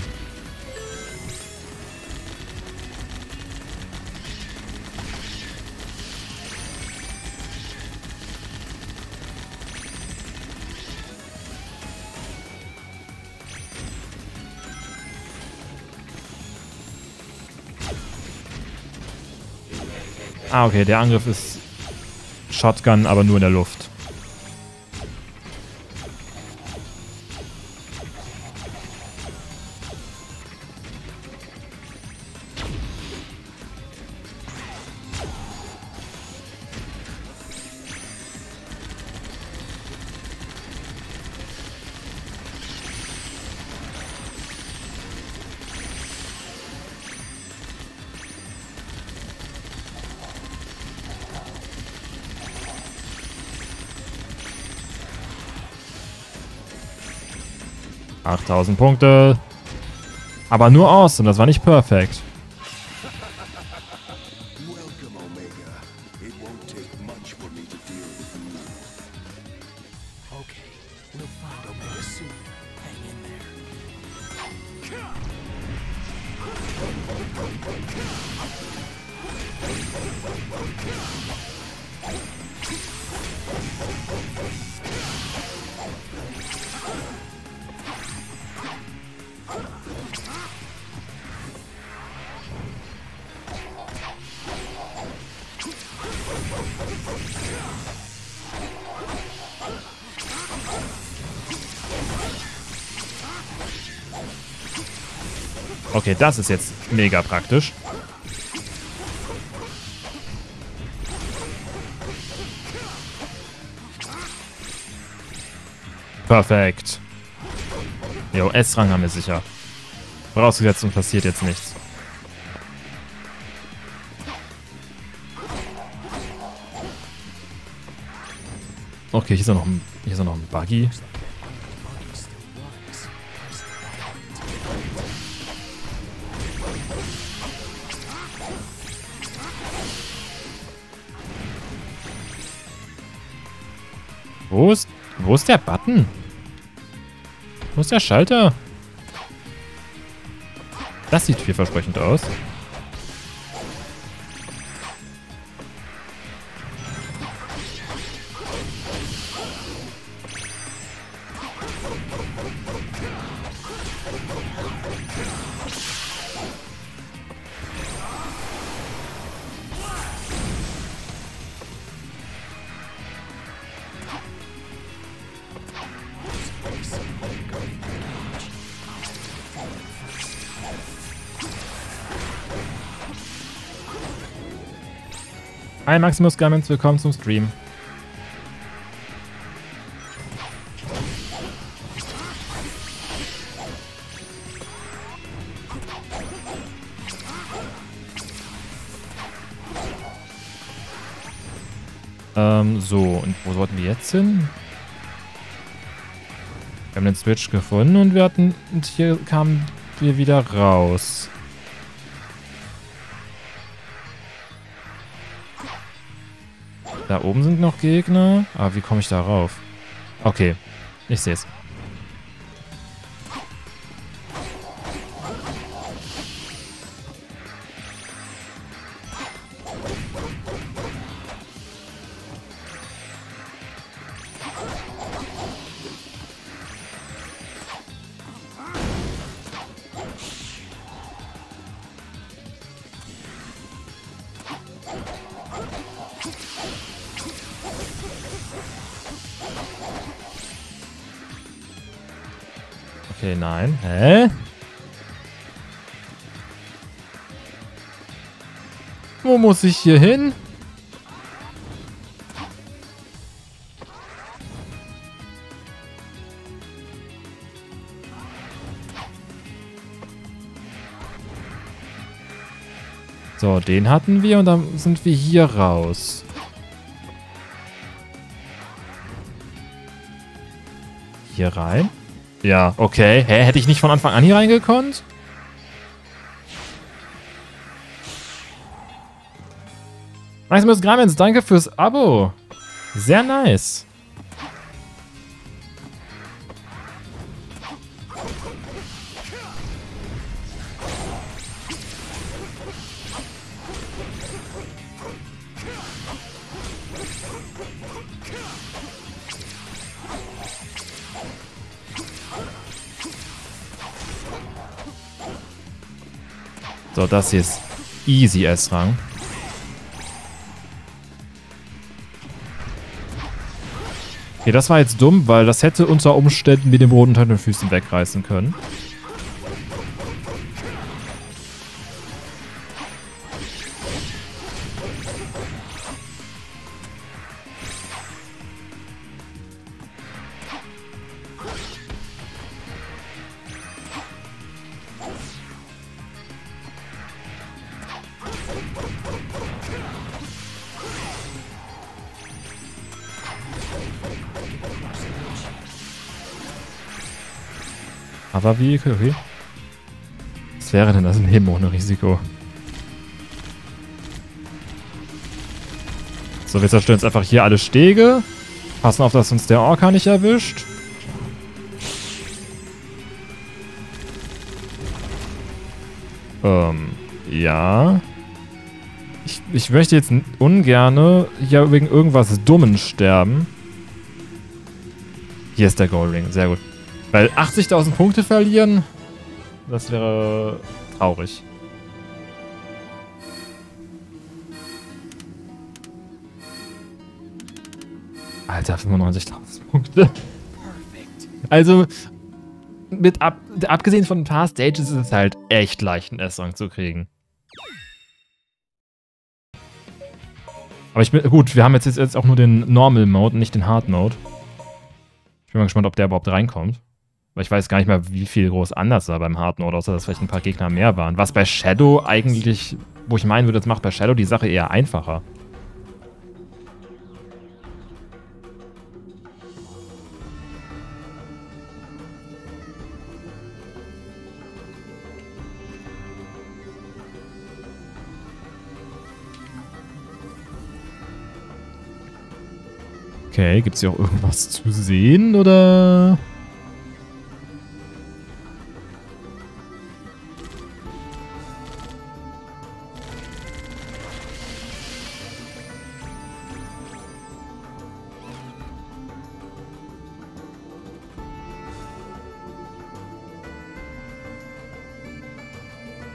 Ah, okay, der Angriff ist Shotgun, aber nur in der Luft. Achttausend Punkte. Aber nur aus und das war nicht perfekt. Okay, das ist jetzt mega praktisch. Perfekt. Jo, S-Rang haben wir sicher. Vorausgesetzt und passiert jetzt nichts. Okay, hier ist noch ein, hier ist noch ein Buggy. Wo ist der Button? Wo ist der Schalter? Das sieht vielversprechend aus. Hi Maximus Gammons, willkommen zum Stream. Ähm, so, und wo sollten wir jetzt hin? Wir haben den Switch gefunden und wir hatten, und hier kamen wir wieder raus. Da oben sind noch Gegner. Aber wie komme ich da rauf? Okay, ich sehe es. Muss ich hier hin? So, den hatten wir und dann sind wir hier raus. Hier rein? Ja, okay. Hä, hätte ich nicht von Anfang an hier reingekonnt? Maximus Gramens, danke fürs Abo. Sehr nice. So, das hier ist easy S-Rang. Okay, das war jetzt dumm, weil das hätte unter Umständen mit dem Boden unter wegreißen können. Aber wie, okay. Was wäre denn das Leben ohne Risiko? So, wir zerstören jetzt einfach hier alle Stege. Passen auf, dass uns der Orca nicht erwischt. Ähm, ja. Ich, ich möchte jetzt ungerne hier wegen irgendwas Dummen sterben. Hier ist der Goldring, sehr gut. Weil 80.000 Punkte verlieren, das wäre traurig. Alter, 95.000 Punkte. Also, mit ab, abgesehen von ein paar Stages ist es halt echt leicht, einen S-Rang zu kriegen. Aber ich bin, gut, wir haben jetzt, jetzt auch nur den Normal Mode nicht den Hard Mode. Ich bin mal gespannt, ob der überhaupt reinkommt. Weil ich weiß gar nicht mehr, wie viel groß anders war beim Hard Mode, außer dass vielleicht ein paar Gegner mehr waren. Was bei Shadow eigentlich, wo ich meinen würde, das macht bei Shadow die Sache eher einfacher. Okay, gibt es hier auch irgendwas zu sehen, oder?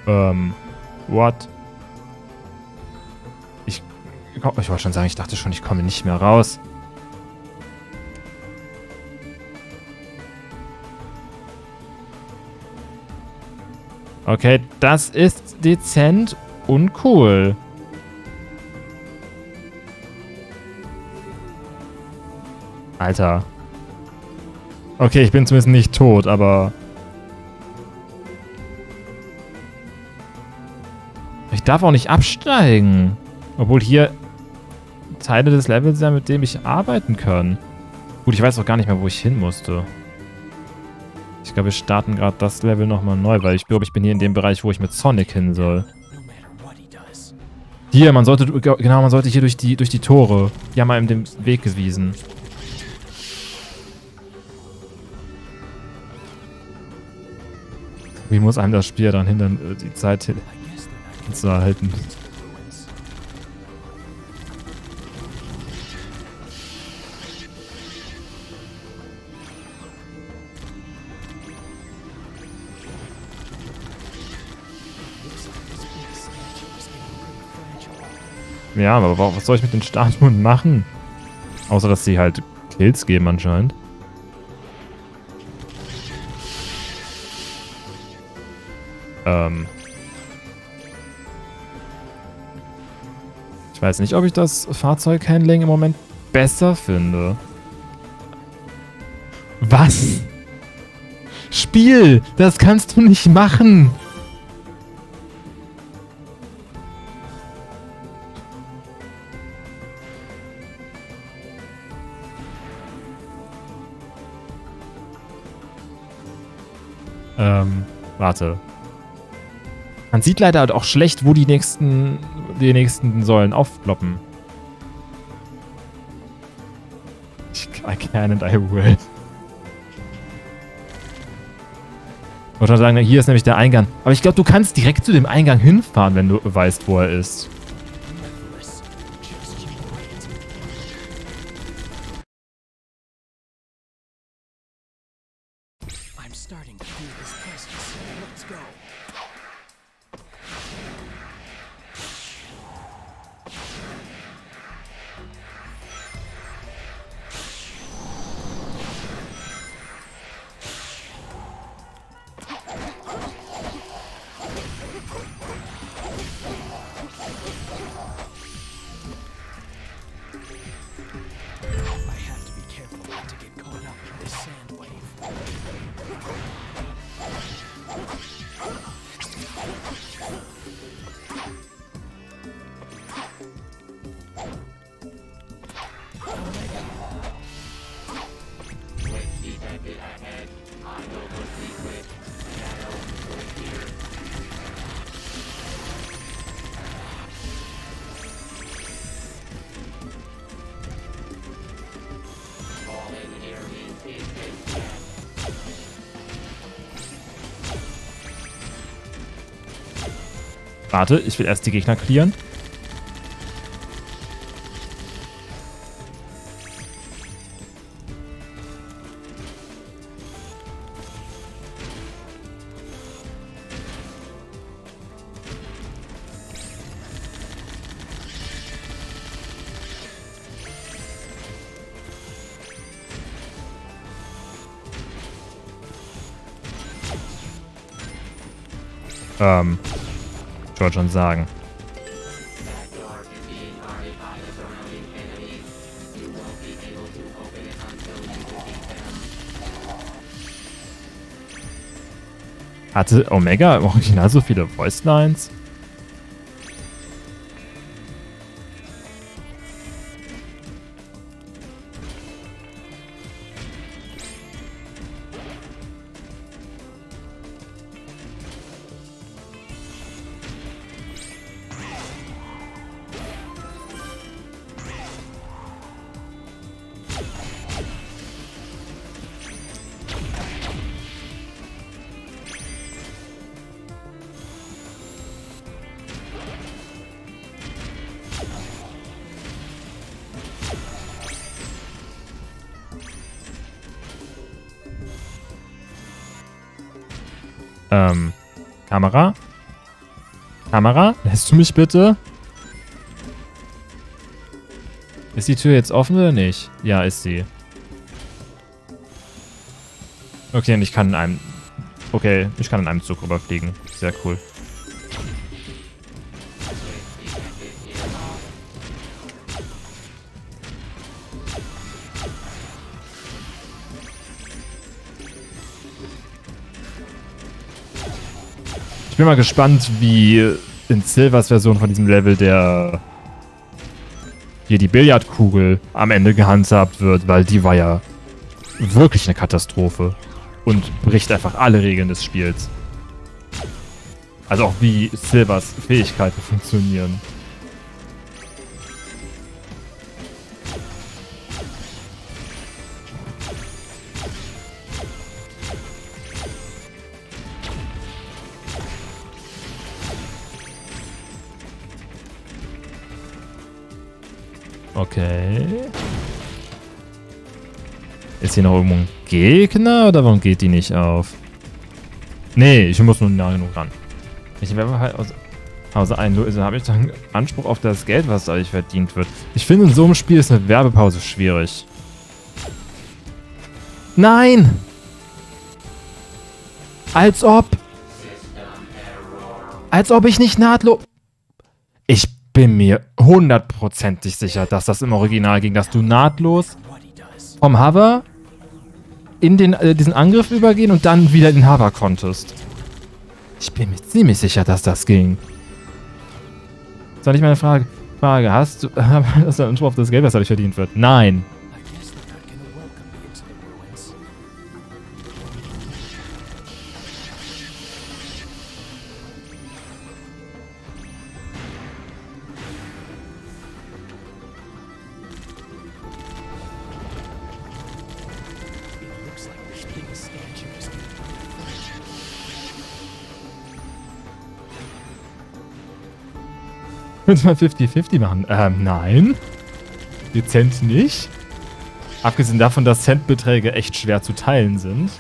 Ähm, what? Ich, ich wollte schon sagen, ich dachte schon, ich komme nicht mehr raus. Okay, das ist dezent uncool. Alter. Okay, ich bin zumindest nicht tot, aber... darf auch nicht absteigen. Obwohl hier Teile des Levels sind, mit dem ich arbeiten kann. Gut, ich weiß auch gar nicht mehr, wo ich hin musste. Ich glaube, wir starten gerade das Level nochmal neu, weil ich glaube, ich bin hier in dem Bereich, wo ich mit Sonic hin soll. Hier, man sollte, genau, man sollte hier durch die, durch die Tore. Die haben einem den Weg gewiesen. Wie muss einem das Spiel dann hindern, äh, die Zeit zu erhalten? Ja, aber was soll ich mit den Statuen machen? Außer, dass sie halt Kills geben anscheinend. Ähm. Ich weiß nicht, ob ich das Fahrzeughandling im Moment besser finde. Was? Spiel, das kannst du nicht machen. Ähm, warte. Man sieht leider auch schlecht, wo die nächsten, die nächsten Säulen aufploppen. Ich, can and I will. Ich wollte schon sagen, hier ist nämlich der Eingang. Aber ich glaube, du kannst direkt zu dem Eingang hinfahren, wenn du weißt, wo er ist. Warte, ich will erst die Gegner clearen. Ähm, wollte schon sagen. Hatte Omega im Original so viele Voice Kamera? Lässt du mich bitte? Ist die Tür jetzt offen oder nicht? Ja, ist sie. Okay, und ich kann in einem... Okay, ich kann in einem Zug rüberfliegen. Sehr cool. Ich bin mal gespannt, wie in Silvers Version von diesem Level der hier die Billardkugel am Ende gehandhabt wird, weil die war ja wirklich eine Katastrophe und bricht einfach alle Regeln des Spiels. Also auch wie Silvers Fähigkeiten funktionieren. Okay. Ist hier noch irgendwo ein Gegner oder warum geht die nicht auf? Nee, ich muss nur nah genug ran. Ich werfe halt aus Pause ein. Also habe ich dann Anspruch auf das Geld, was dadurch verdient wird. Ich finde, in so einem Spiel ist eine Werbepause schwierig. Nein! Als ob. Als ob ich nicht nahtlos. Bin mir hundertprozentig sicher, dass das im Original ging, dass du nahtlos vom Hover in den, äh, diesen Angriff übergehen und dann wieder in den Hover konntest. Ich bin mir ziemlich sicher, dass das ging. Soll ich meine Frage? Frage, hast du hast du einen Spruch auf das Geld, was dadurch verdient wird? Nein. Könnte man 50-50 machen? Ähm, nein. Dezent nicht. Abgesehen davon, dass Centbeträge echt schwer zu teilen sind.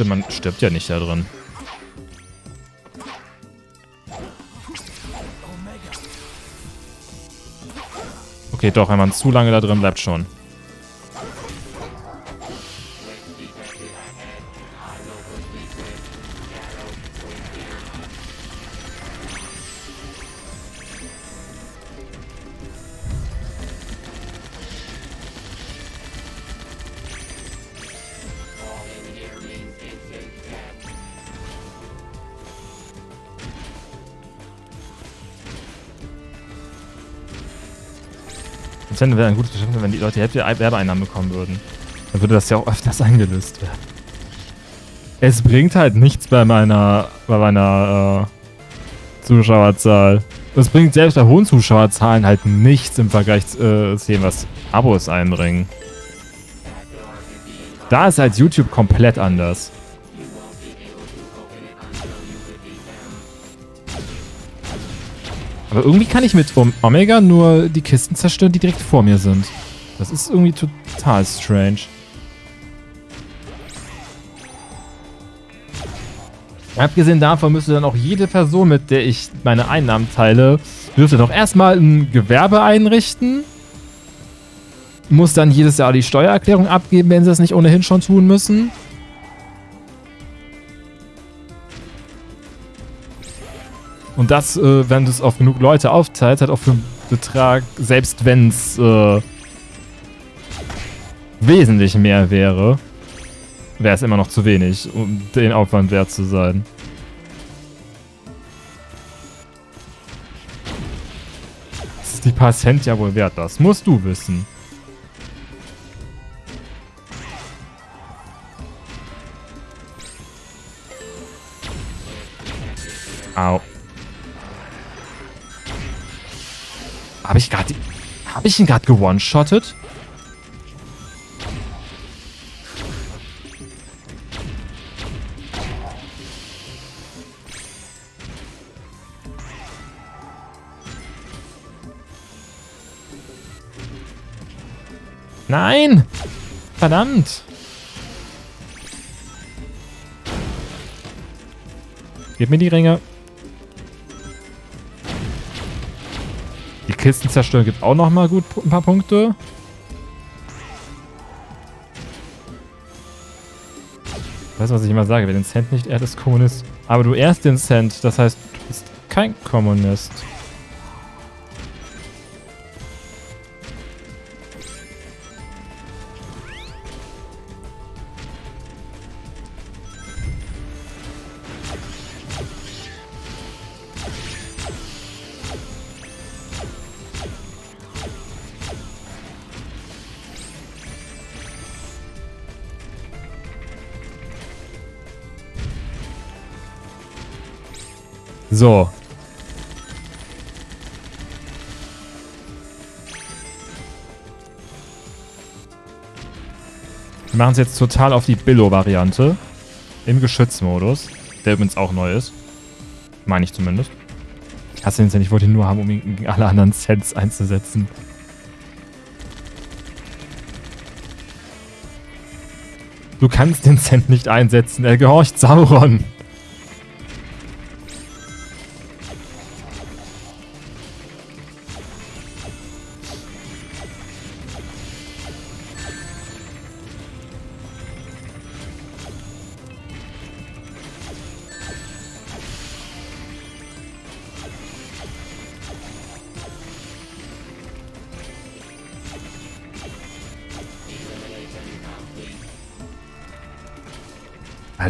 Stimmt, man stirbt ja nicht da drin. Okay, doch, wenn man zu lange da drin bleibt schon. Nintendo wäre ein gutes Geschäft, wenn die Leute die Hälfte Werbeeinnahmen bekommen würden. Dann würde das ja auch öfters eingelöst werden. Es bringt halt nichts bei meiner, bei meiner äh, Zuschauerzahl. Es bringt selbst bei hohen Zuschauerzahlen halt nichts im Vergleich äh, zu dem, was Abos einbringen. Da ist halt YouTube komplett anders. Aber irgendwie kann ich mit Om- Omega nur die Kisten zerstören, die direkt vor mir sind. Das ist irgendwie total strange. Abgesehen davon müsste dann auch jede Person, mit der ich meine Einnahmen teile, dürfte doch erstmal ein Gewerbe einrichten. Muss dann jedes Jahr die Steuererklärung abgeben, wenn sie das nicht ohnehin schon tun müssen. Und das, äh, wenn du es auf genug Leute aufteilst, halt auch für einen Betrag, selbst wenn es äh, wesentlich mehr wäre, wäre es immer noch zu wenig, um den Aufwand wert zu sein. Das ist die paar Cent ja wohl wert, das musst du wissen. Au. Habe ich gerade... Habe ich ihn gerade gewone-shottet? Nein! Verdammt! Gib mir die Ringe. Kisten zerstören gibt auch noch mal gut ein paar Punkte. Weißt du, was ich immer sage? Wer den Cent nicht ehrt, ist Kommunist. Aber du ehrst den Cent, das heißt, du bist kein Kommunist. So. Wir machen es jetzt total auf die Billo-Variante. Im Geschützmodus. Der übrigens auch neu ist. Meine ich zumindest. Ich hasse den Cent, ich wollte ihn nur haben, um ihn gegen alle anderen Sets einzusetzen. Du kannst den Cent nicht einsetzen, er gehorcht Sauron.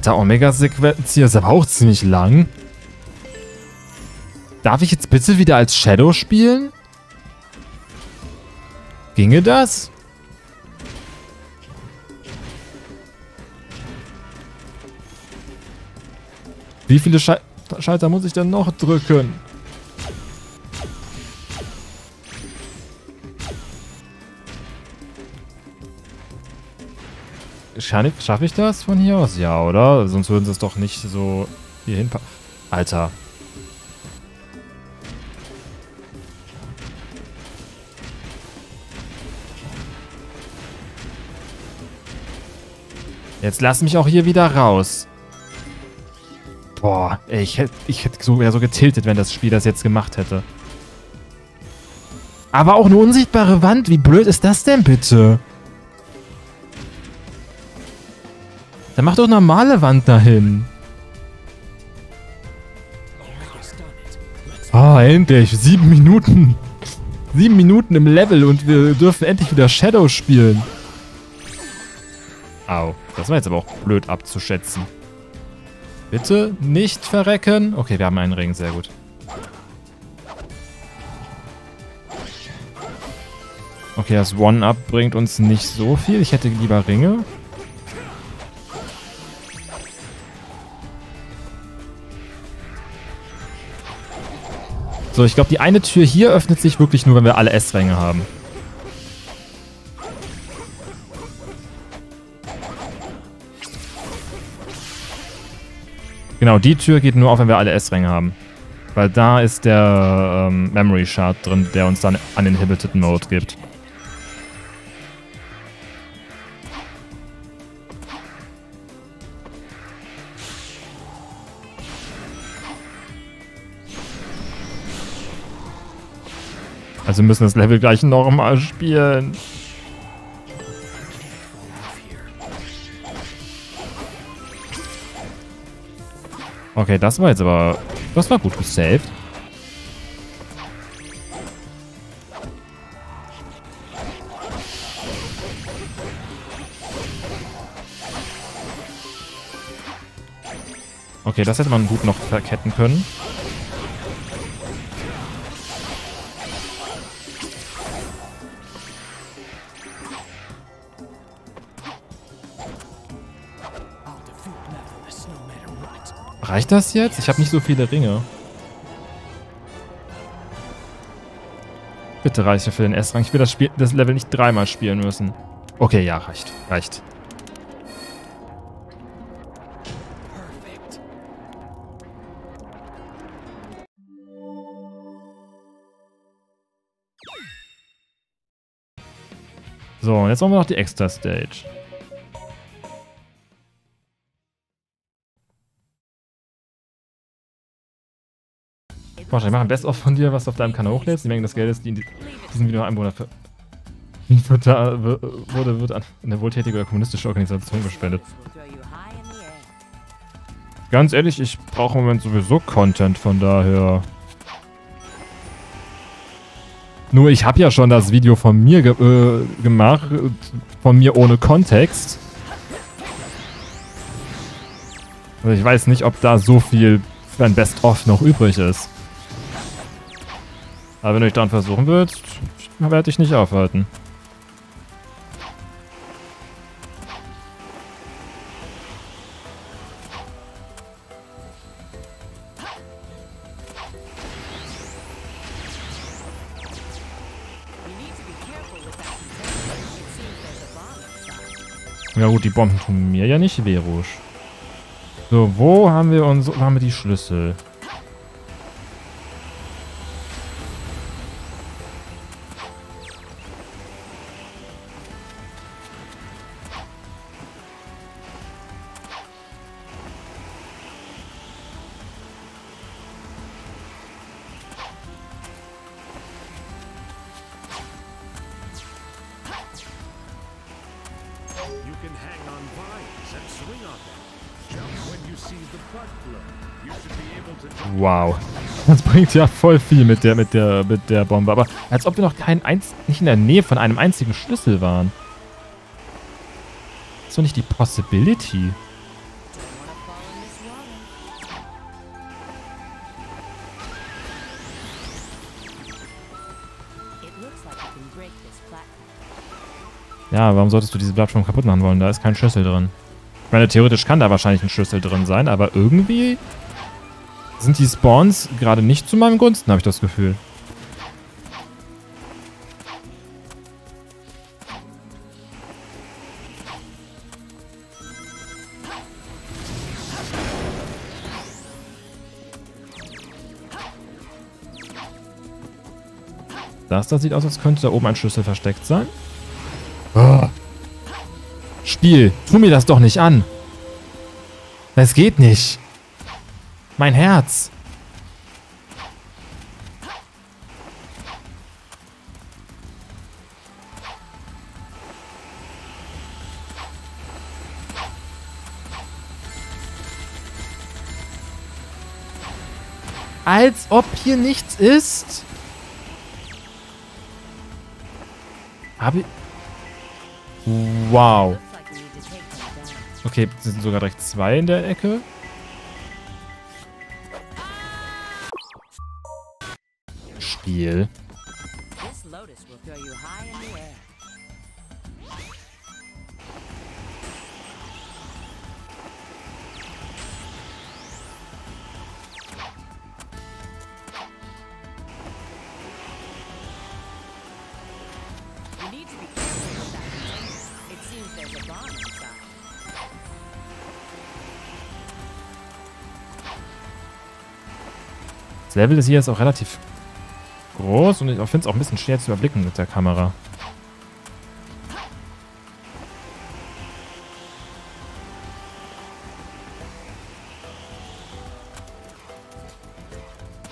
Alter, Omega-Sequenz hier ist aber auch ziemlich lang. Darf ich jetzt bitte wieder als Shadow spielen? Ginge das? Wie viele Schal Schalter muss ich denn noch drücken? Schaffe ich das von hier aus? Ja, oder? Sonst würden sie es doch nicht so hier hinpacken. Alter. Jetzt lass mich auch hier wieder raus. Boah, ey, ich hätte ich hätt so, wär so getiltet, wenn das Spiel das jetzt gemacht hätte. Aber auch eine unsichtbare Wand. Wie blöd ist das denn bitte? Dann mach doch normale Wand dahin. Ah, endlich. Sieben Minuten. Sieben Minuten im Level und wir dürfen endlich wieder Shadow spielen. Au. Das war jetzt aber auch blöd abzuschätzen. Bitte nicht verrecken. Okay, wir haben einen Ring. Sehr gut. Okay, das One-Up bringt uns nicht so viel. Ich hätte lieber Ringe. So, ich glaube, die eine Tür hier öffnet sich wirklich nur, wenn wir alle S-Ränge haben. Genau, die Tür geht nur auf, wenn wir alle S-Ränge haben. Weil da ist der ähm, Memory Shard drin, der uns dann Uninhibited Mode gibt. Also müssen das Level gleich nochmal spielen. Okay, das war jetzt aber... Das war gut gesaved. Okay, das hätte man gut noch verketten können. Reicht das jetzt? Ich habe nicht so viele Ringe. Bitte reiche für den S-Rang. Ich will das, Spiel, das Level nicht dreimal spielen müssen. Okay, ja, reicht. Reicht. So, und jetzt machen wir noch die Extra-Stage. Ich mache ein Best-of von dir, was du auf deinem Kanal hochlädst. Die Menge des Geldes, die in die- diesem Video Einwohner für [laughs] da, wurde, wird an eine wohltätige oder kommunistische Organisation gespendet. Ganz ehrlich, ich brauche im Moment sowieso Content, von daher... Nur ich habe ja schon das Video von mir ge äh, gemacht, von mir ohne Kontext. Also ich weiß nicht, ob da so viel für ein Best-of noch übrig ist. Aber wenn du dich dann versuchen willst, werde ich nicht aufhalten. Ja gut, die Bomben tun mir ja nicht weh, Rouge. So, wo haben wir uns, wo haben wir die Schlüssel? Wow. Das bringt ja voll viel mit der, mit der, mit der Bombe. Aber als ob wir noch kein einz nicht in der Nähe von einem einzigen Schlüssel waren. ist doch nicht die Possibility. Ja, warum solltest du diese Plattform kaputt machen wollen? Da ist kein Schlüssel drin. Ich meine, theoretisch kann da wahrscheinlich ein Schlüssel drin sein, aber irgendwie sind die Spawns gerade nicht zu meinem Gunsten, habe ich das Gefühl. Das da sieht aus, als könnte da oben ein Schlüssel versteckt sein. Oh. Spiel, tu mir das doch nicht an. Das geht nicht. Mein Herz. Als ob hier nichts ist. Habe. Wow. Okay, sind sogar direkt zwei in der Ecke. Inside. Das Level ist hier ist auch relativ groß und ich finde es auch ein bisschen schwer zu überblicken mit der Kamera.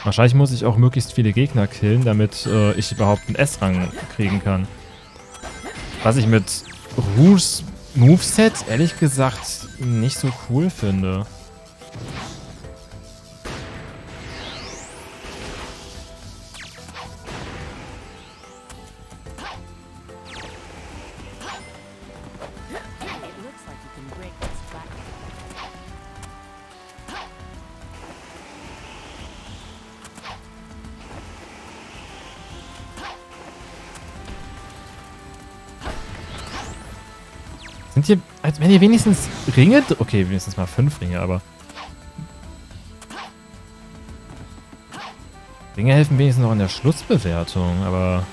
Wahrscheinlich muss ich auch möglichst viele Gegner killen, damit äh, ich überhaupt einen S-Rang kriegen kann. Was ich mit Rouges Moveset ehrlich gesagt nicht so cool finde. Wenn hier wenigstens Ringe... Okay, wenigstens mal fünf Ringe, aber... Ringe helfen wenigstens noch in der Schlussbewertung, aber...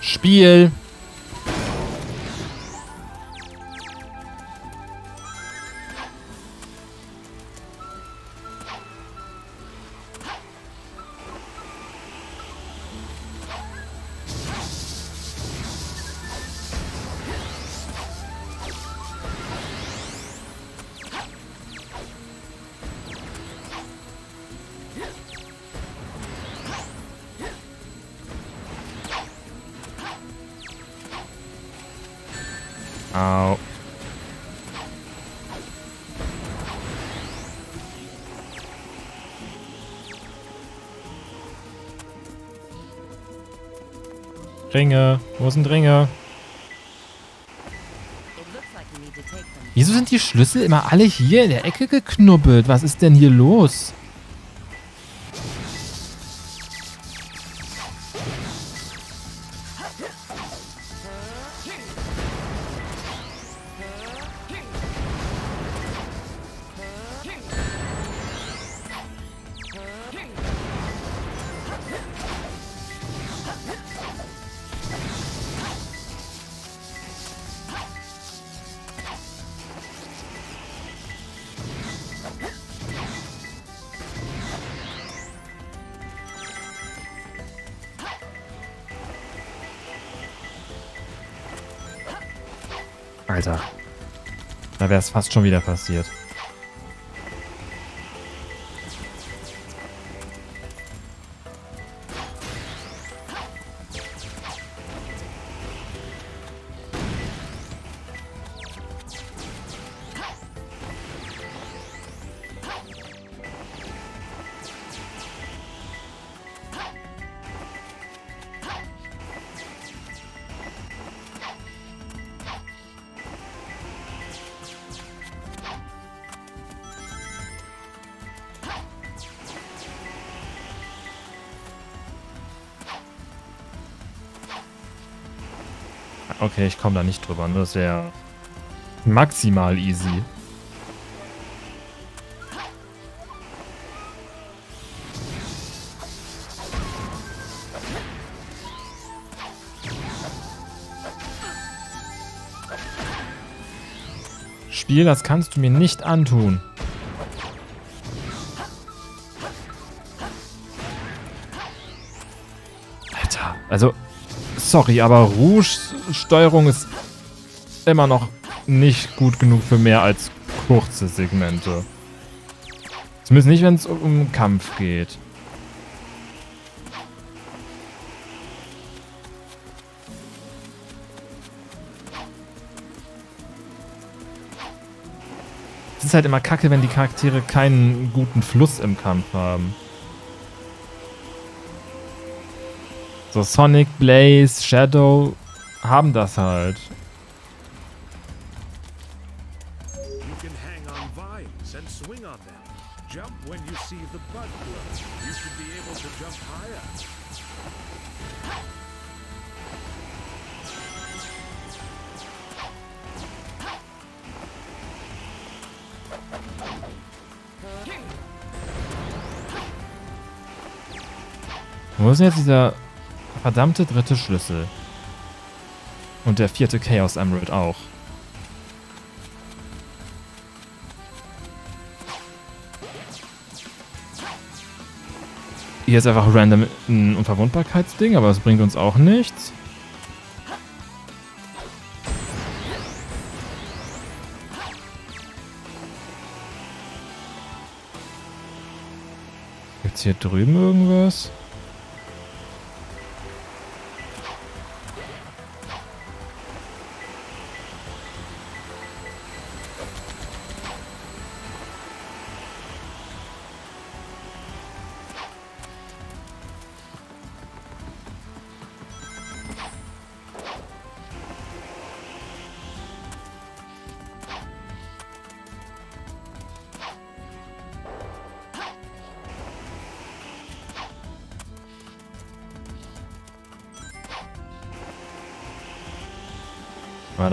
Spiel! Ringe. Wo sind Ringe? Wieso sind die Schlüssel immer alle hier in der Ecke geknubbelt? Was ist denn hier los? Wäre es fast schon wieder passiert. Okay, ich komme da nicht drüber. ne? Das wäre maximal easy. Spiel, das kannst du mir nicht antun. Alter, also sorry, aber Rouge-Steuerung ist immer noch nicht gut genug für mehr als kurze Segmente. Zumindest nicht, wenn es um Kampf geht. Es ist halt immer kacke, wenn die Charaktere keinen guten Fluss im Kampf haben. So Sonic, Blaze, Shadow haben das halt. You can hang on vines and swing on them. Jump when you see the bud glow. You should be able to jump higher. Wo ist denn jetzt dieser verdammte dritte Schlüssel? Und der vierte Chaos Emerald auch. Hier ist einfach random ein Unverwundbarkeitsding, aber das bringt uns auch nichts. Gibt's hier drüben irgendwas?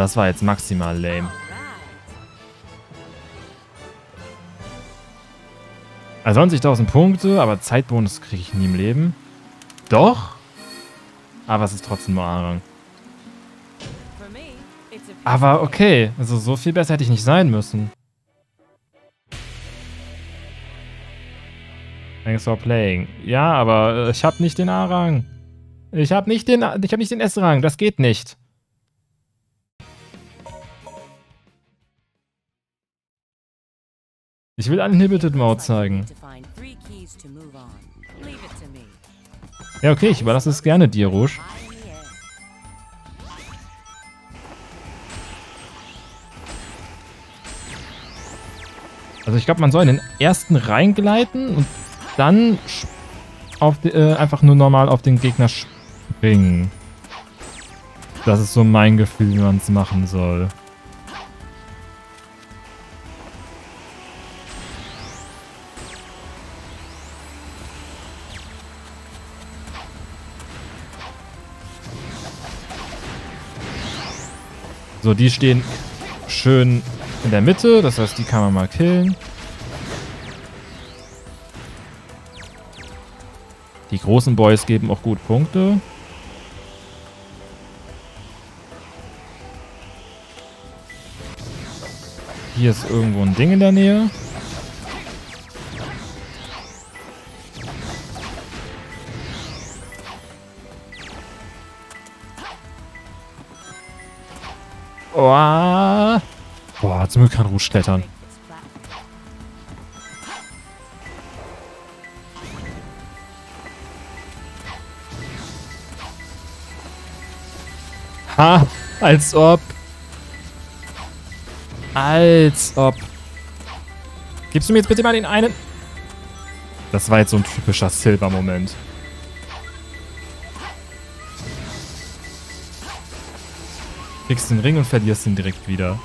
Das war jetzt maximal lame. Also 20.000 Punkte, aber Zeitbonus kriege ich nie im Leben. Doch. Aber es ist trotzdem nur A-Rang. Aber okay, also so viel besser hätte ich nicht sein müssen. Thanks for playing. Ja, aber äh, ich habe nicht den A-Rang. Ich habe nicht den, ich den S-Rang. Das geht nicht. On. Leave it to me. Ja, okay, ich überlasse es gerne dir, Rouge. Also ich glaube, man soll in den ersten reingleiten und dann auf die, äh, einfach nur normal auf den Gegner springen. Das ist so mein Gefühl, wie man es machen soll. So, die stehen schön in der Mitte. Das heißt, die kann man mal killen. Die großen Boys geben auch gut Punkte. Hier ist irgendwo ein Ding in der Nähe. Oh, Ah. Boah, zum Glück kann Rouge klettern. Ha, als ob. Als ob. Gibst du mir jetzt bitte mal den einen? Das war jetzt so ein typischer Silver-Moment. Kriegst den Ring und verlierst ihn direkt wieder.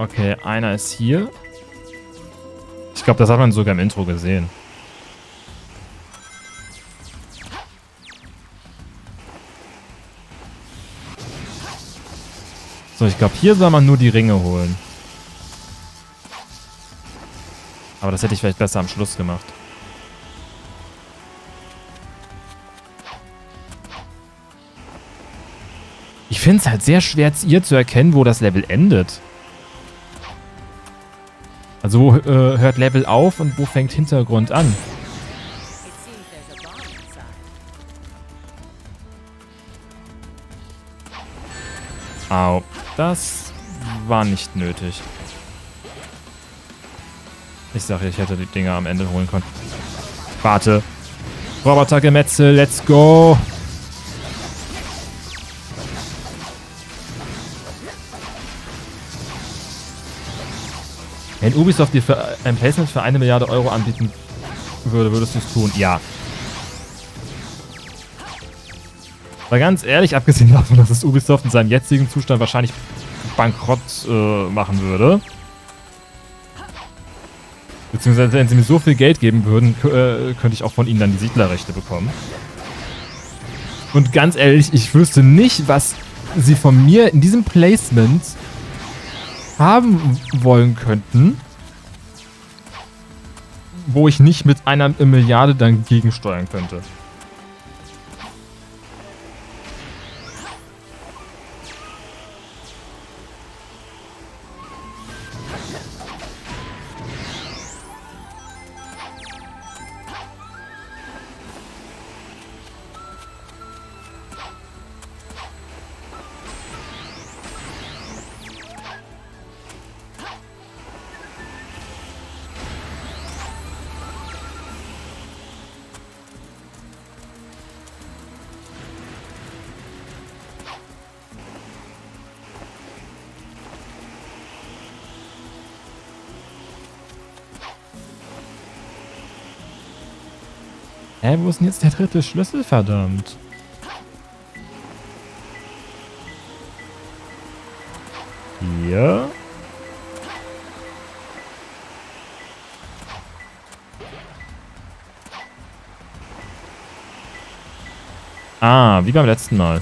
Okay, einer ist hier. Ich glaube, das hat man sogar im Intro gesehen. So, ich glaube, hier soll man nur die Ringe holen. Aber das hätte ich vielleicht besser am Schluss gemacht. Ich finde es halt sehr schwer, ihr zu erkennen, wo das Level endet. Also wo äh, hört Level auf und wo fängt Hintergrund an? Au, das war nicht nötig. Ich sage, ich hätte die Dinger am Ende holen können. Warte. Robotergemetzel, let's go. Wenn Ubisoft dir für ein Placement für eine Milliarde Euro anbieten würde, würdest du es tun? Ja. Aber ganz ehrlich, abgesehen davon, dass es Ubisoft in seinem jetzigen Zustand wahrscheinlich bankrott äh, machen würde. Beziehungsweise, wenn sie mir so viel Geld geben würden, äh, könnte ich auch von ihnen dann die Siedlerrechte bekommen. Und ganz ehrlich, ich wüsste nicht, was sie von mir in diesem Placement haben wollen könnten, wo ich nicht mit einer Milliarde dann gegensteuern könnte. Hä, wo ist denn jetzt der dritte Schlüssel, verdammt? Hier? Ah, wie beim letzten Mal.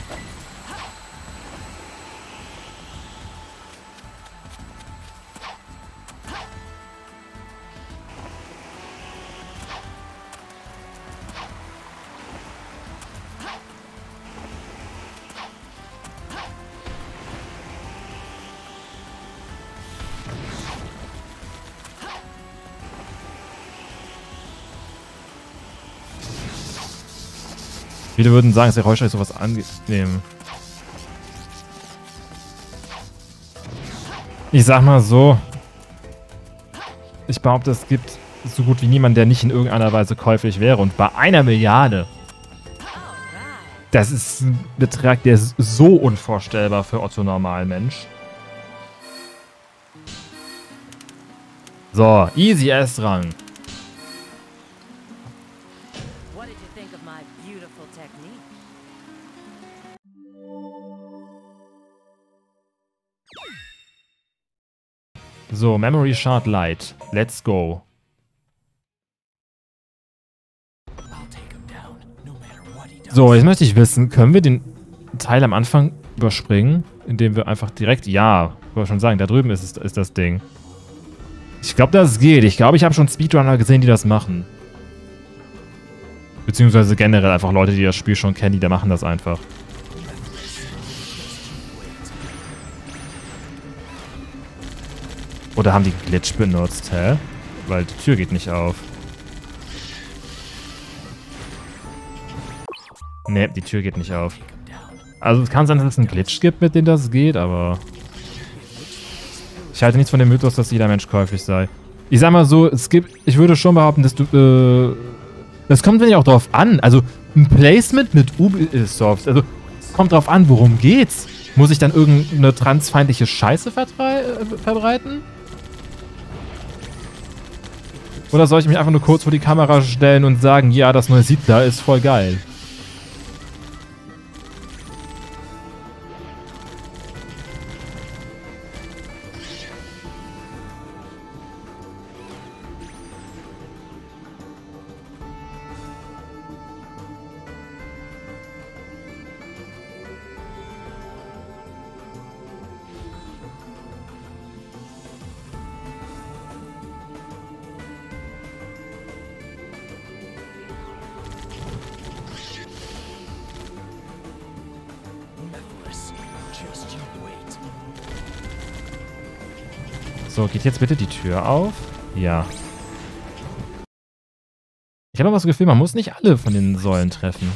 Viele würden sagen, ist Geräusch ist sowas angenehm. Ich sag mal so. Ich behaupte, es gibt so gut wie niemanden, der nicht in irgendeiner Weise käuflich wäre. Und bei einer Milliarde, das ist ein Betrag, der ist so unvorstellbar für Otto Normalmensch. So, easy S-Rang. So, Memory Shard Light. Let's go. So, jetzt möchte ich wissen, können wir den Teil am Anfang überspringen, indem wir einfach direkt... Ja, wollte schon sagen, da drüben ist, ist das Ding. Ich glaube, das geht. Ich glaube, ich habe schon Speedrunner gesehen, die das machen. Beziehungsweise generell einfach Leute, die das Spiel schon kennen, die da machen das einfach. Oder haben die Glitch benutzt, hä? Weil die Tür geht nicht auf. Ne, die Tür geht nicht auf. Also es kann sein, dass es einen Glitch gibt, mit dem das geht, aber... Ich halte nichts von dem Mythos, dass jeder Mensch käuflich sei. Ich sag mal so, es gibt... Ich würde schon behaupten, dass du... Äh, das kommt ja auch drauf an. Also ein Placement mit Ubisoft. Also es kommt drauf an, worum geht's. Muss ich dann irgendeine transfeindliche Scheiße äh, verbreiten? Oder soll ich mich einfach nur kurz vor die Kamera stellen und sagen, ja, das neue Siedler ist voll geil? Geht jetzt bitte die Tür auf? Ja. Ich habe aber das Gefühl, man muss nicht alle von den Säulen treffen.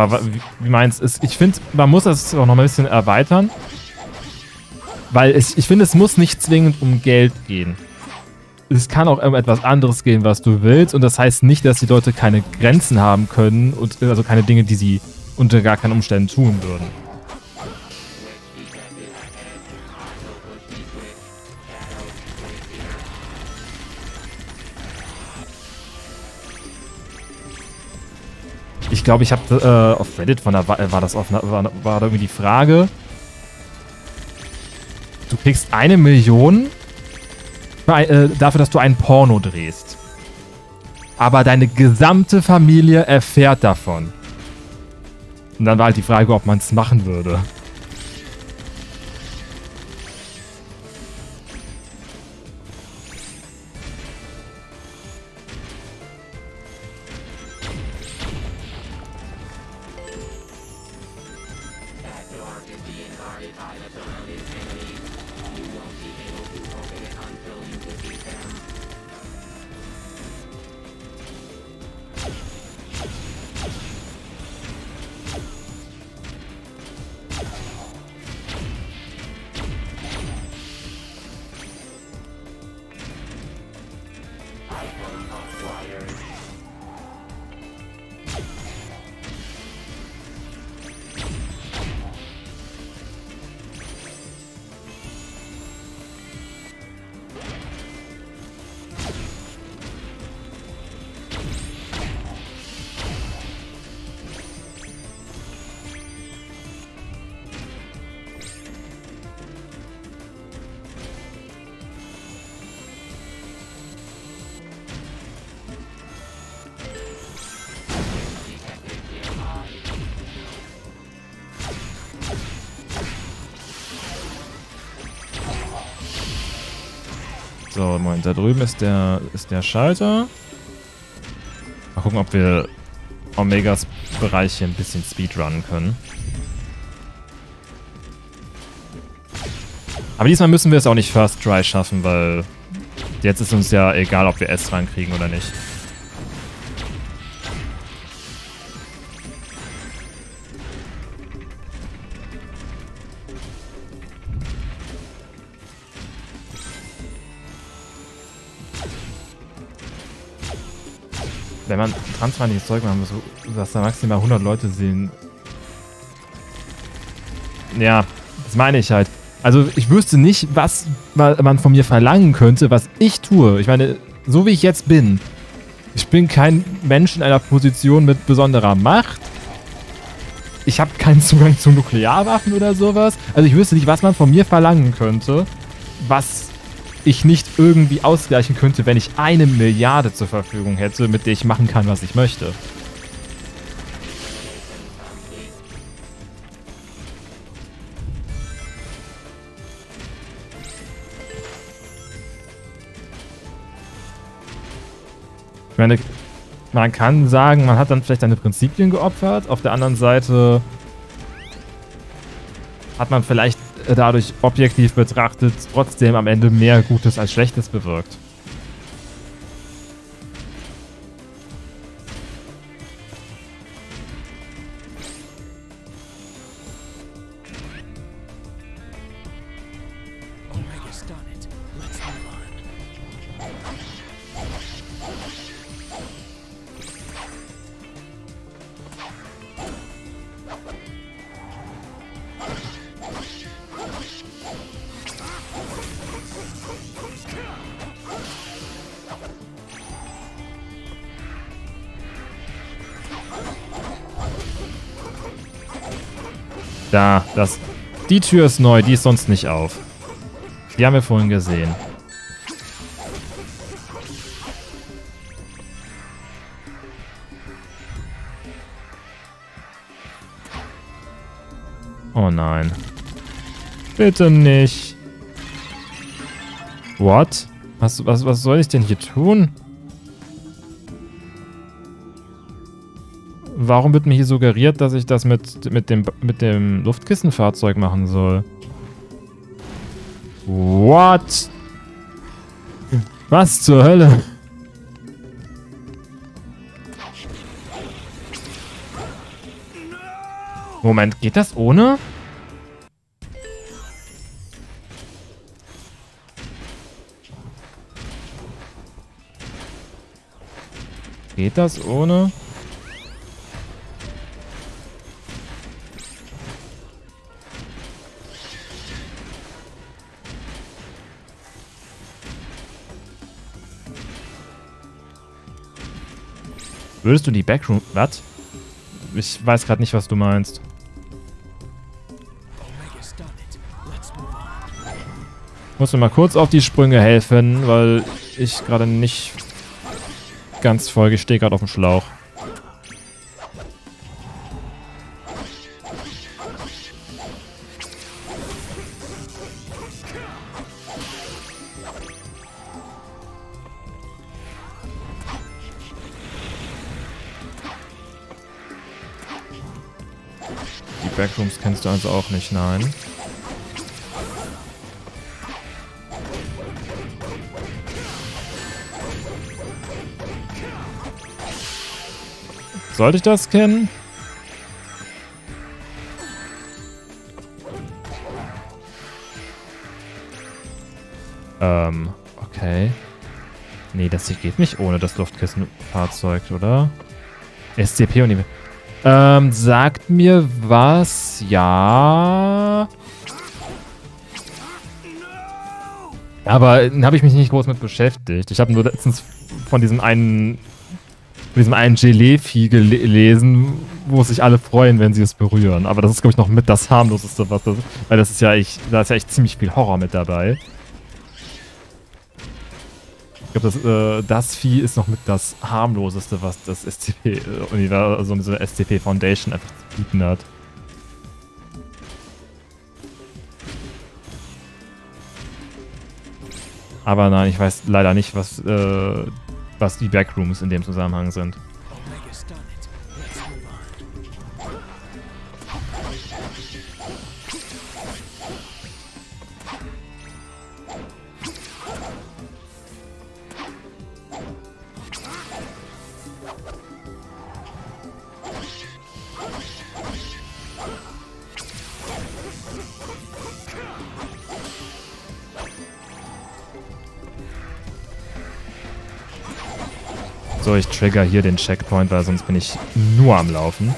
Aber wie, meinst du? Ich finde, man muss das auch noch ein bisschen erweitern. Weil es, ich finde, es muss nicht zwingend um Geld gehen. Es kann auch um etwas anderes gehen, was du willst. Und das heißt nicht, dass die Leute keine Grenzen haben können und also keine Dinge, die sie unter gar keinen Umständen tun würden. Glaube, ich habe äh, auf Reddit von der, war, war das auf, war, war da irgendwie die Frage. Du kriegst eine Million äh, dafür, dass du ein Porno drehst. Aber deine gesamte Familie erfährt davon. Und dann war halt die Frage, ob man es machen würde. Drüben ist der, ist der Schalter. Mal gucken, ob wir Omegas Bereich hier ein bisschen speedrunnen können. Aber diesmal müssen wir es auch nicht First Try schaffen, weil jetzt ist uns ja egal, ob wir S rankriegen oder nicht. Wenn man transfeindliches Zeug machen muss, dass da maximal 100 Leute sehen, ja, das meine ich halt. Also ich wüsste nicht, was ma- man von mir verlangen könnte, was ich tue. Ich meine, so wie ich jetzt bin. Ich bin kein Mensch in einer Position mit besonderer Macht. Ich habe keinen Zugang zu Nuklearwaffen oder sowas. Also ich wüsste nicht, was man von mir verlangen könnte, was ich nicht irgendwie ausgleichen könnte, wenn ich eine Milliarde zur Verfügung hätte, mit der ich machen kann, was ich möchte. Ich meine, man kann sagen, man hat dann vielleicht seine Prinzipien geopfert. Auf der anderen Seite hat man vielleicht dadurch objektiv betrachtet trotzdem am Ende mehr Gutes als Schlechtes bewirkt. Da, das. Die Tür ist neu, die ist sonst nicht auf. Die haben wir vorhin gesehen. Oh nein. Bitte nicht. What? Was, was, was soll ich denn hier tun? Warum wird mir hier suggeriert, dass ich das mit, mit, dem, mit dem Luftkissenfahrzeug machen soll? What? Was zur Hölle? Moment, geht das ohne? Geht das ohne? Würdest du die Backroom... Was? Ich weiß gerade nicht, was du meinst. Muss mir mal kurz auf die Sprünge helfen, weil ich gerade nicht ganz folge. Ich stehe gerade auf dem Schlauch. Backrooms kennst du also auch nicht, nein. Sollte ich das kennen? Ähm, okay. Nee, das hier geht nicht ohne das Luftkissenfahrzeug, oder? SCP und. Ähm, sagt mir was? Ja. Aber habe ich mich nicht groß mit beschäftigt. Ich habe nur letztens von diesem einen von diesem einen Gelee-Vieh gele- gelesen, wo sich alle freuen, wenn sie es berühren. Aber das ist, glaube ich, noch mit das harmloseste, was das Weil das ist ja echt, da ist ja echt ziemlich viel Horror mit dabei. Ich glaube, das, äh, das Vieh ist noch mit das harmloseste, was das SCP-Universum, also diese SCP Foundation einfach zu bieten hat. Aber nein, ich weiß leider nicht, was, äh, was die Backrooms in dem Zusammenhang sind. So, ich trigger hier den Checkpoint, weil sonst bin ich nur am Laufen.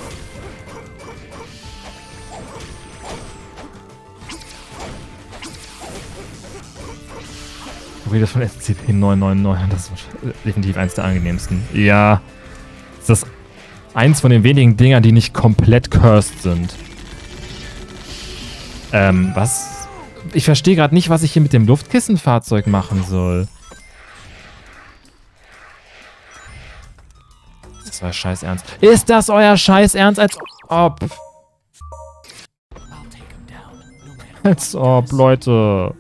Rede von SCP 999, das ist definitiv eins der angenehmsten. Ja, ist das eins von den wenigen Dingern, die nicht komplett cursed sind. Ähm, was? Ich verstehe gerade nicht, was ich hier mit dem Luftkissenfahrzeug machen soll. Euer Scheiß Ernst? Ist das euer Scheiß Ernst? Als ob. Als ob, Leute.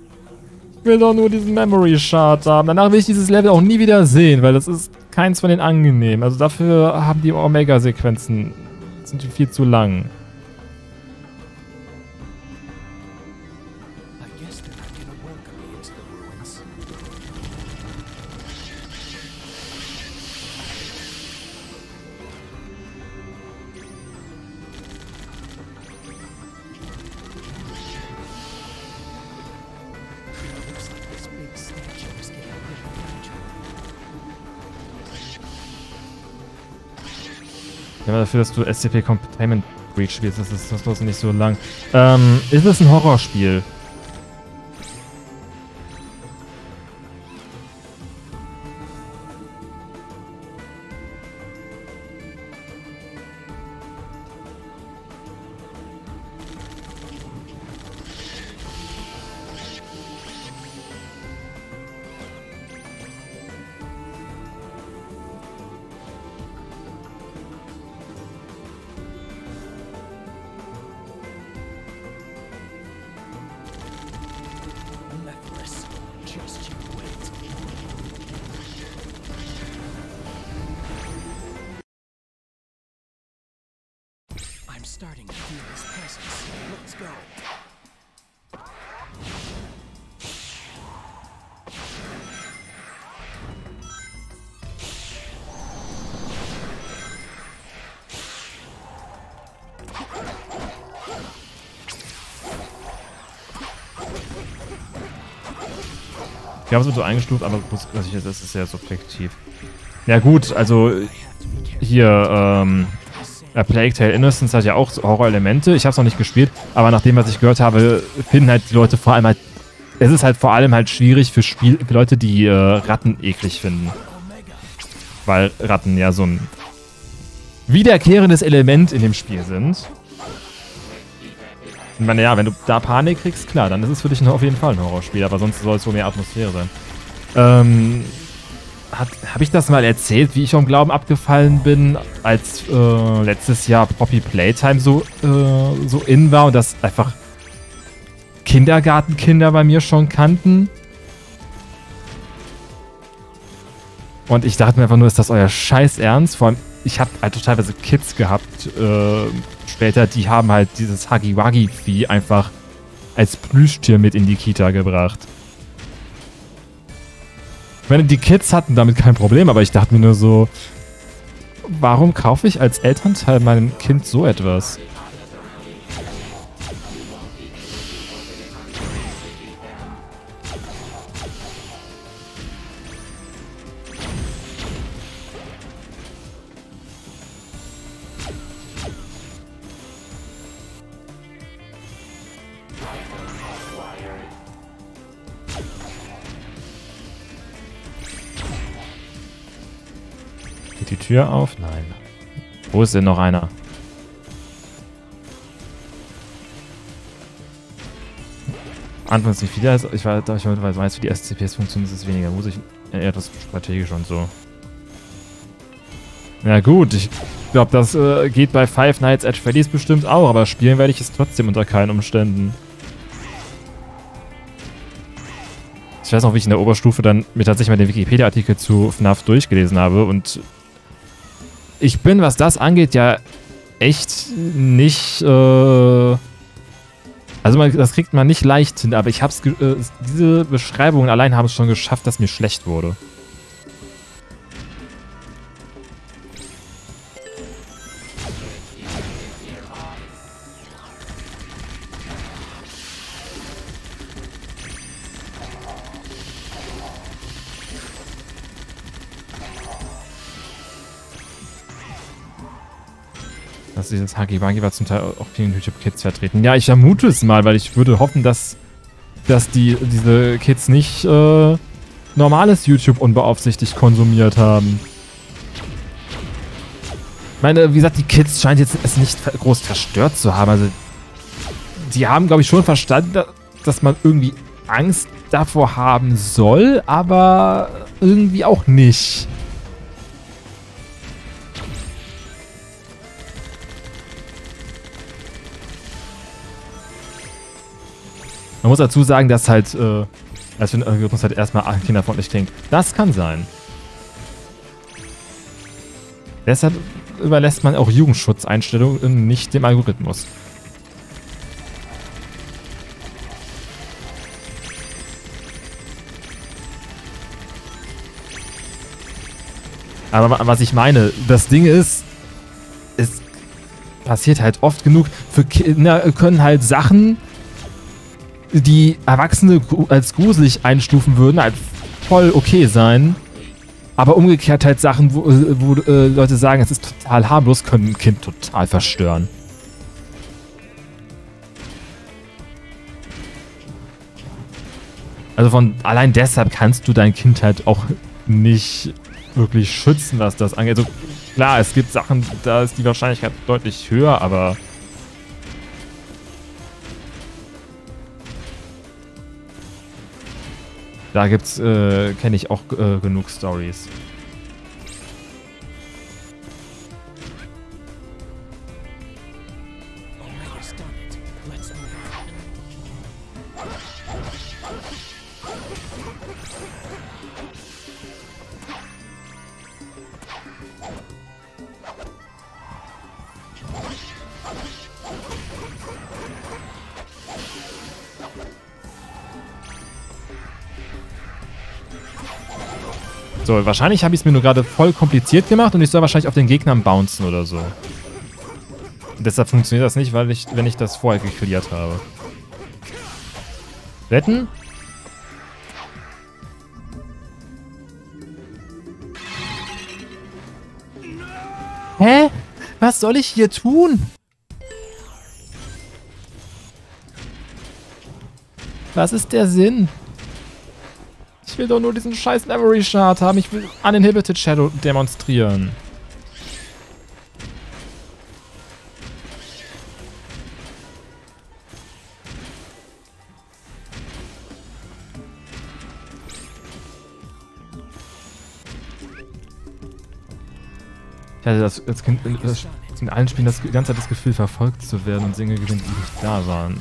Ich will doch nur diesen Memory Shard haben. Danach will ich dieses Level auch nie wieder sehen, weil das ist keins von den angenehmen. Also dafür haben die Omega-Sequenzen sind die viel zu lang. Ja, dafür, dass du SCP Containment Breach spielst, das ist das ist nicht so lang. Ähm, ist es ein Horrorspiel? Habe es mit so eingestuft, aber muss- das ist sehr subjektiv. Ja gut, also hier, ähm, Plague Tale Innocence hat ja auch Horror-Elemente. Ich habe es noch nicht gespielt, aber nach dem, was ich gehört habe, finden halt die Leute vor allem halt, es ist halt vor allem halt schwierig für, Spiel, für Leute, die äh, Ratten eklig finden. Weil Ratten ja so ein wiederkehrendes Element in dem Spiel sind. Ich meine, ja, wenn du da Panik kriegst, klar, dann ist es für dich auf jeden Fall ein Horrorspiel, aber sonst soll es wohl mehr Atmosphäre sein. Ähm, habe ich das mal erzählt, wie ich vom Glauben abgefallen bin, als äh, letztes Jahr Poppy Playtime so, äh, so in war und das einfach Kindergartenkinder bei mir schon kannten? Und ich dachte mir einfach nur, ist das euer Scheiß Ernst? Vor allem, ich habe halt teilweise Kids gehabt, äh, später, die haben halt dieses Huggy-Wuggy-Vieh einfach als Plüschtier mit in die Kita gebracht. Ich meine, die Kids hatten damit kein Problem, aber ich dachte mir nur so, warum kaufe ich als Elternteil meinem Kind so etwas? Tür auf? Nein. Wo ist denn noch einer? Anfangs nicht wieder. Da ich weiß, wie die SCPs funktionieren, ist es weniger. Muss ich eher etwas strategisch und so. Ja gut, ich glaube, das äh, geht bei Five Nights at Freddy's bestimmt auch, aber spielen werde ich es trotzdem unter keinen Umständen. Ich weiß noch, wie ich in der Oberstufe dann mir tatsächlich mal den Wikipedia-Artikel zu FNAF durchgelesen habe und ich bin, was das angeht, ja echt nicht. Äh also man, das kriegt man nicht leicht hin, aber ich hab's. Äh, diese Beschreibungen allein haben es schon geschafft, dass mir schlecht wurde. Dass dieses Hagi-Wagi war zum Teil auch vielen YouTube-Kids vertreten. Ja, ich vermute es mal, weil ich würde hoffen, dass, dass die, diese Kids nicht äh, normales YouTube unbeaufsichtigt konsumiert haben. Ich meine, wie gesagt, die Kids scheinen jetzt es nicht groß verstört zu haben. Also, die haben, glaube ich, schon verstanden, da- dass man irgendwie Angst davor haben soll, aber irgendwie auch nicht. Man muss dazu sagen, dass halt, äh, wenn der Algorithmus halt erstmal kinderfreundlich klingt. Das kann sein. Deshalb überlässt man auch Jugendschutzeinstellungen nicht dem Algorithmus. Aber wa- was ich meine, das Ding ist, es passiert halt oft genug. Für Kinder können halt Sachen, die Erwachsene als gruselig einstufen würden, halt voll okay sein. Aber umgekehrt halt Sachen, wo, äh, wo äh, Leute sagen, es ist total harmlos, können ein Kind total verstören. Also von allein deshalb kannst du dein Kind halt auch nicht wirklich schützen, was das angeht. Also klar, es gibt Sachen, da ist die Wahrscheinlichkeit deutlich höher, aber da gibt's, äh, kenne ich auch äh, genug Stories. So, wahrscheinlich habe ich es mir nur gerade voll kompliziert gemacht und ich soll wahrscheinlich auf den Gegnern bouncen oder so. Deshalb funktioniert das nicht, weil ich, wenn ich das vorher geklärt habe. Wetten? Hä? Was soll ich hier tun? Was ist der Sinn? Ich will doch nur diesen scheiß Memory Shard haben. Ich will Uninhibited Shadow demonstrieren. Ich hatte das, äh, das, in allen Spielen das ganze Zeit das Gefühl, verfolgt zu werden und Dinge gewinnt, die nicht da waren.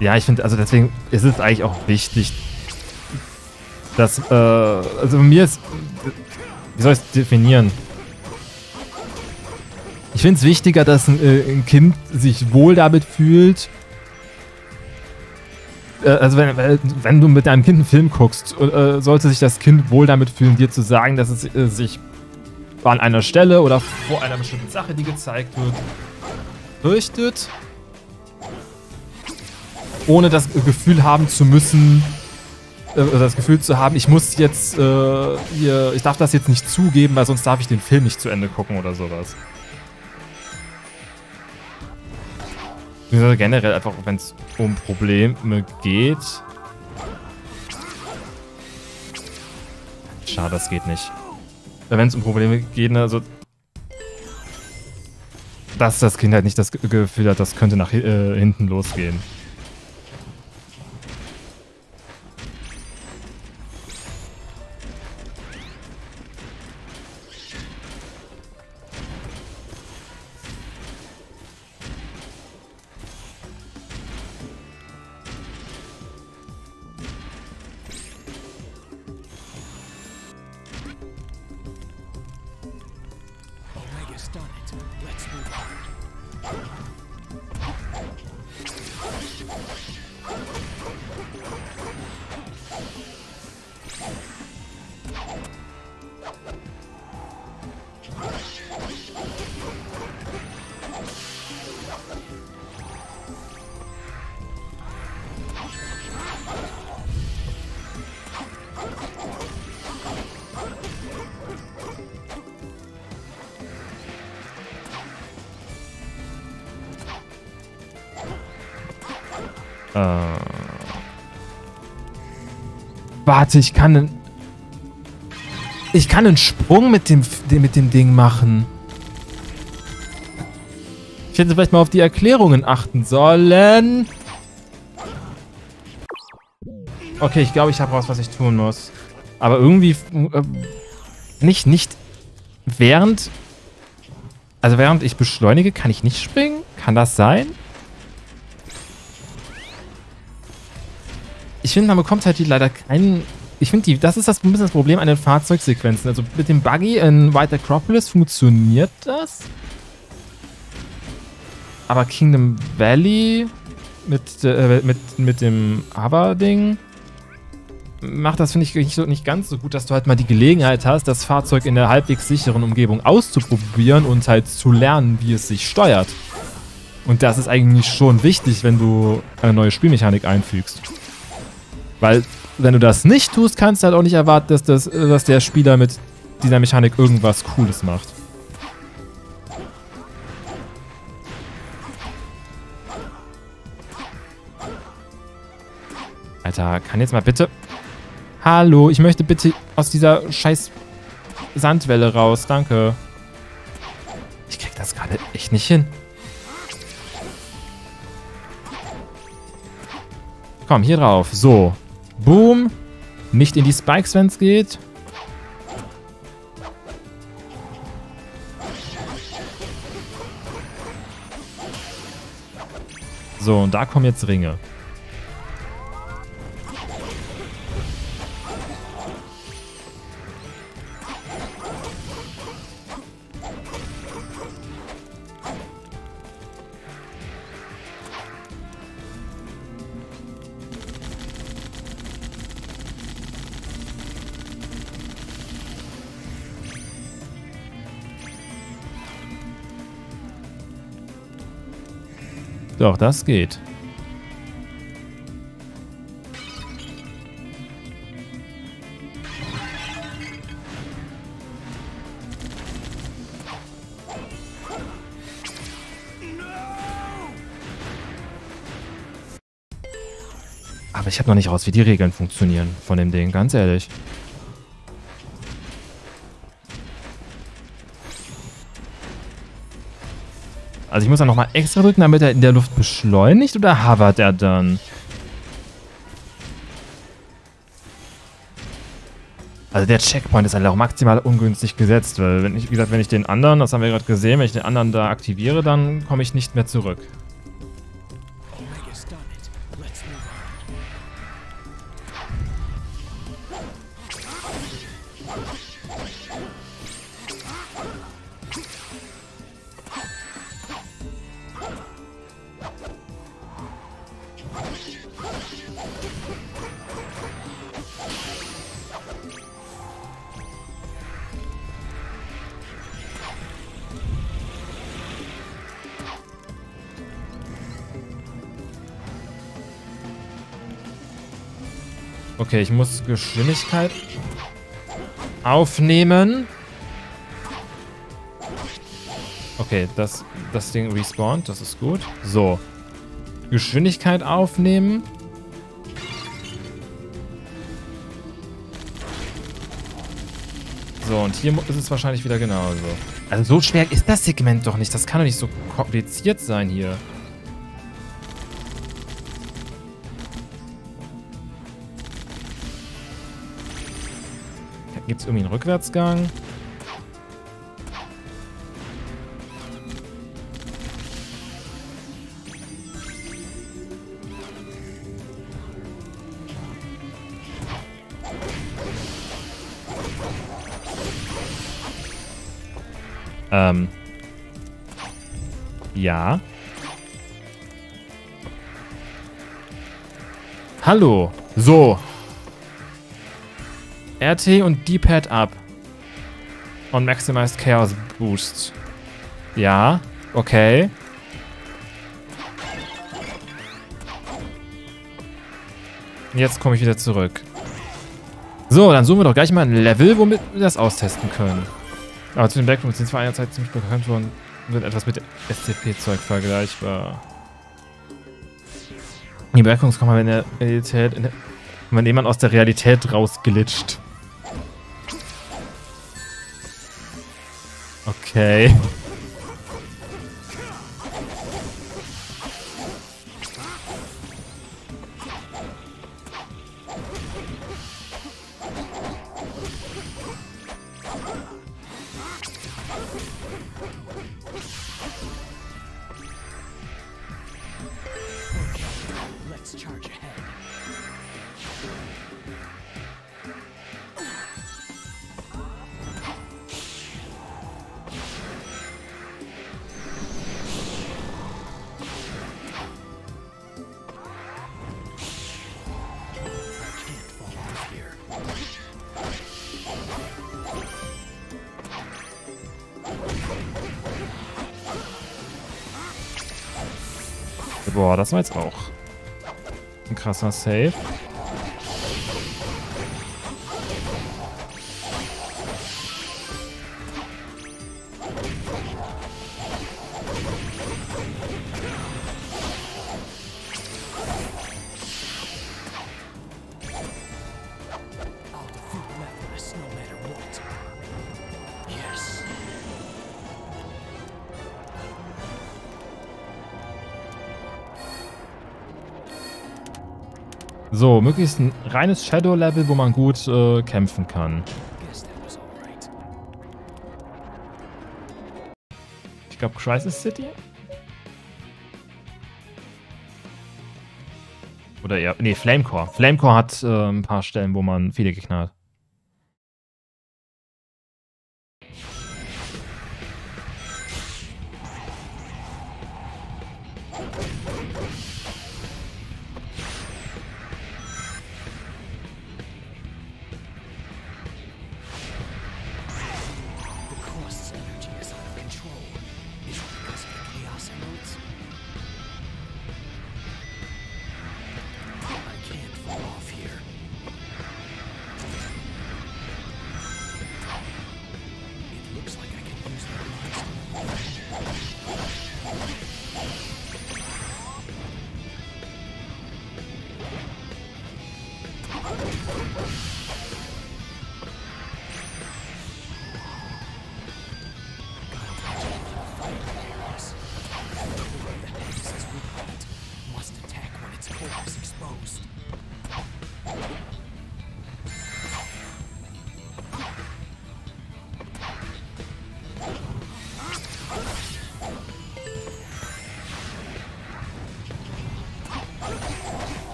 Ja, ich finde, also deswegen ist es eigentlich auch wichtig, dass, äh, also mir ist, wie soll ich es definieren? Ich finde es wichtiger, dass ein, äh, ein Kind sich wohl damit fühlt. Äh, also wenn, wenn- wenn du mit deinem Kind einen Film guckst, äh, sollte sich das Kind wohl damit fühlen, dir zu sagen, dass es äh, sich an einer Stelle oder vor einer bestimmten Sache, die gezeigt wird, fürchtet ohne das Gefühl haben zu müssen, äh, das Gefühl zu haben, ich muss jetzt, äh, hier, ich darf das jetzt nicht zugeben, weil sonst darf ich den Film nicht zu Ende gucken oder sowas. Generell einfach, wenn es um Probleme geht. Schade, das geht nicht. Wenn es um Probleme geht, ne, also dass das Kind halt nicht das Ge- Gefühl hat, das könnte nach äh, hinten losgehen. Warte, ich kann einen. Ich kann einen Sprung mit dem, mit dem Ding machen. Ich hätte vielleicht mal auf die Erklärungen achten sollen. Okay, ich glaube, ich habe raus, was ich tun muss. Aber irgendwie äh, nicht, nicht während... Also während ich beschleunige, kann ich nicht springen? Kann das sein? Ich finde, man bekommt halt die leider keinen... Ich finde, das ist das, ein bisschen das Problem an den Fahrzeugsequenzen. Also mit dem Buggy in White Acropolis funktioniert das. Aber Kingdom Valley mit, äh, mit, mit dem Aber-Ding macht das, finde ich, nicht, so, nicht ganz so gut, dass du halt mal die Gelegenheit hast, das Fahrzeug in der halbwegs sicheren Umgebung auszuprobieren und halt zu lernen, wie es sich steuert. Und das ist eigentlich schon wichtig, wenn du eine neue Spielmechanik einfügst. Weil, wenn du das nicht tust, kannst du halt auch nicht erwarten, dass, das, dass der Spieler mit dieser Mechanik irgendwas Cooles macht. Alter, kann jetzt mal bitte... Hallo, ich möchte bitte aus dieser scheiß Sandwelle raus. Danke. Ich krieg das gerade echt nicht hin. Komm, hier drauf. So. Boom. Nicht in die Spikes, wenn es geht. So, und da kommen jetzt Ringe. Doch, das geht. Aber ich habe noch nicht raus, wie die Regeln funktionieren von dem Ding, ganz ehrlich. Also ich muss dann nochmal extra drücken, damit er in der Luft beschleunigt oder hovert er dann? Also der Checkpoint ist halt auch maximal ungünstig gesetzt, weil wenn ich, wie gesagt, wenn ich den anderen, das haben wir gerade gesehen, wenn ich den anderen da aktiviere, dann komme ich nicht mehr zurück. Okay, ich muss Geschwindigkeit aufnehmen. Okay, das, das Ding respawnt, das ist gut. So. Geschwindigkeit aufnehmen. So, und hier ist es wahrscheinlich wieder genauso. Also so schwer ist das Segment doch nicht. Das kann doch nicht so kompliziert sein hier. Gibt es irgendwie einen Rückwärtsgang? Ähm. Ja. Hallo. So. RT und D-Pad ab. Und Maximized Chaos Boost. Ja, okay. Jetzt komme ich wieder zurück. So, dann suchen wir doch gleich mal ein Level, womit wir das austesten können. Aber zu den Backrooms sind zwar einer Zeit ziemlich bekannt worden, sind etwas mit SCP-Zeug vergleichbar. Die Bergungskammer kommen in der Realität, in der, wenn jemand aus der Realität rausglitscht. Okay. [laughs] Das war jetzt auch ein krasser Save. So, möglichst ein reines Shadow-Level, wo man gut äh, kämpfen kann. Ich glaube, Crisis City? Oder eher. Nee, Flamecore. Flamecore hat äh, ein paar Stellen, wo man viele Gegner hat.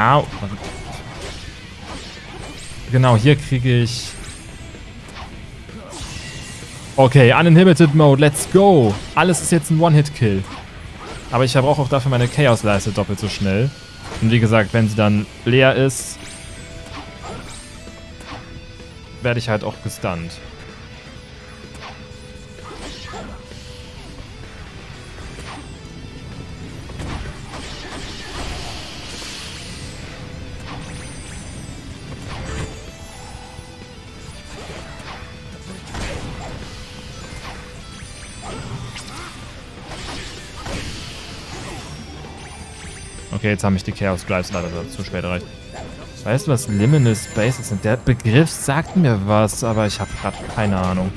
Au. Genau, hier kriege ich... Okay, Uninhibited Mode, let's go. Alles ist jetzt ein One-Hit-Kill. Aber ich verbrauche auch dafür meine Chaos-Leiste doppelt so schnell. Und wie gesagt, wenn sie dann leer ist, werde ich halt auch gestunt. Okay, jetzt haben mich die Chaos Drives leider zu spät erreicht. Weißt du, was Liminal Spaces sind? Der Begriff sagt mir was, aber ich habe gerade keine Ahnung.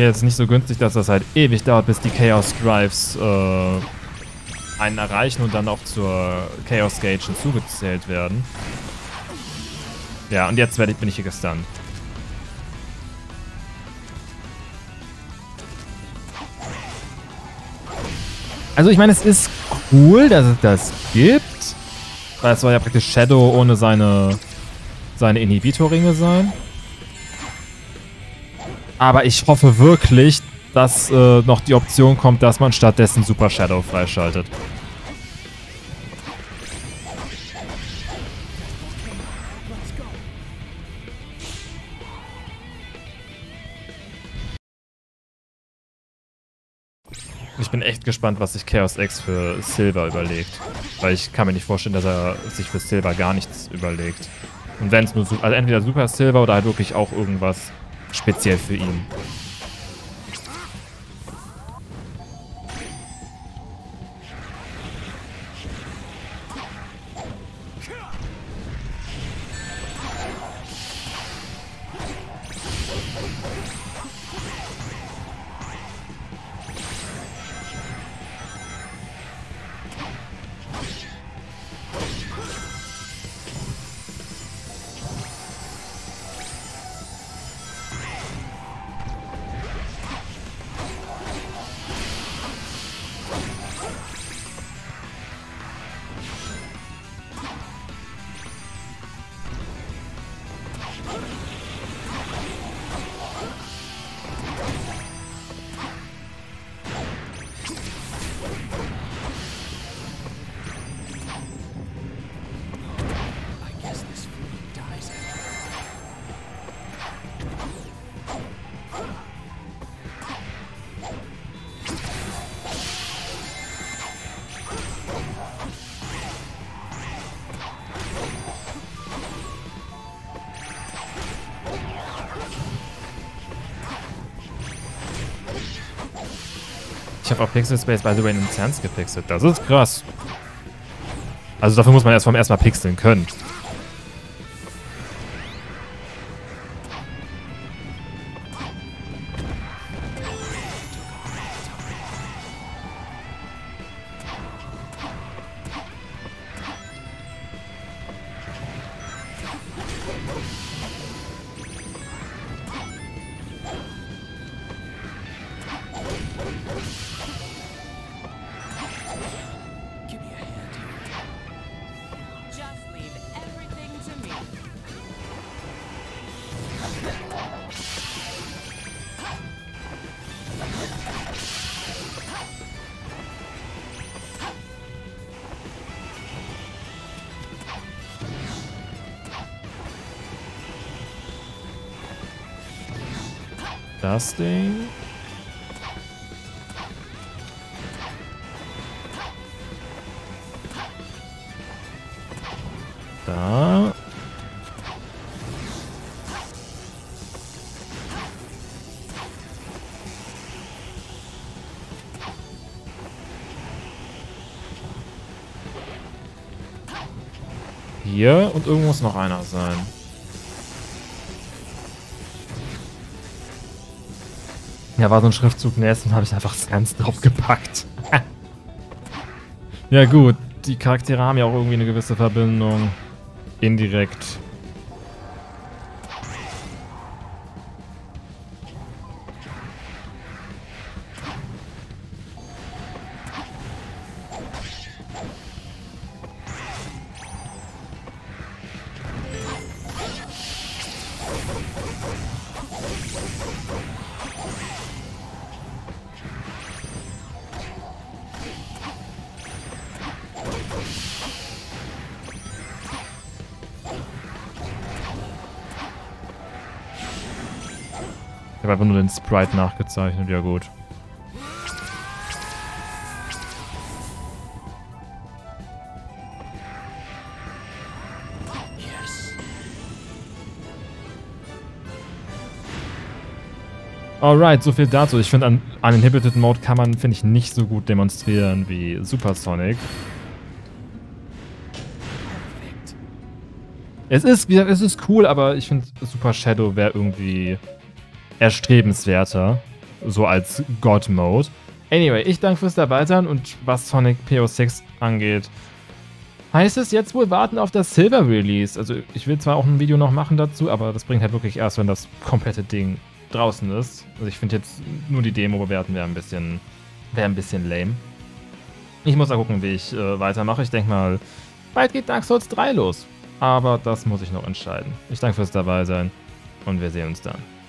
Okay, jetzt nicht so günstig, dass das halt ewig dauert, bis die Chaos Drives äh, einen erreichen und dann auch zur Chaos Gage hinzugezählt werden. Ja, und jetzt werde ich, bin ich hier gestunt. Also ich meine, es ist cool, dass es das gibt. Weil es soll ja praktisch Shadow ohne seine, seine Inhibitor-Ringe sein. Aber ich hoffe wirklich, dass äh, noch die Option kommt, dass man stattdessen Super Shadow freischaltet. Ich bin echt gespannt, was sich Chaos X für Silver überlegt. Weil ich kann mir nicht vorstellen, dass er sich für Silver gar nichts überlegt. Und wenn es nur, also entweder Super Silver oder halt wirklich auch irgendwas speziell für ihn. Ich habe auf Pixel Space by the way einen Sense gepixelt. Das ist krass. Also dafür muss man erst vom erstmal pixeln können. Und irgendwo muss noch einer sein. Ja, war so ein Schriftzug Nest und habe ich einfach ganz drauf gepackt. ja gut, die Charaktere haben ja auch irgendwie eine gewisse Verbindung. Indirekt. Einfach nur den Sprite nachgezeichnet, ja gut. Alright, so viel dazu. Ich finde, an Uninhibited Mode kann man, finde ich, nicht so gut demonstrieren wie Supersonic. Es ist, es ist cool, aber ich finde, Super Shadow wäre irgendwie erstrebenswerter. so als God-Mode. Anyway, ich danke fürs Dabeisein und was Sonic PO6 angeht, heißt es jetzt wohl warten auf das Silver Release. Also ich will zwar auch ein Video noch machen dazu, aber das bringt halt wirklich erst, wenn das komplette Ding draußen ist. Also ich finde jetzt nur die Demo bewerten wäre ein bisschen, wäre ein bisschen lame. Ich muss da gucken, wie ich äh, weitermache. Ich denke mal, bald geht Dark Souls 3 los. Aber das muss ich noch entscheiden. Ich danke fürs Dabeisein und wir sehen uns dann.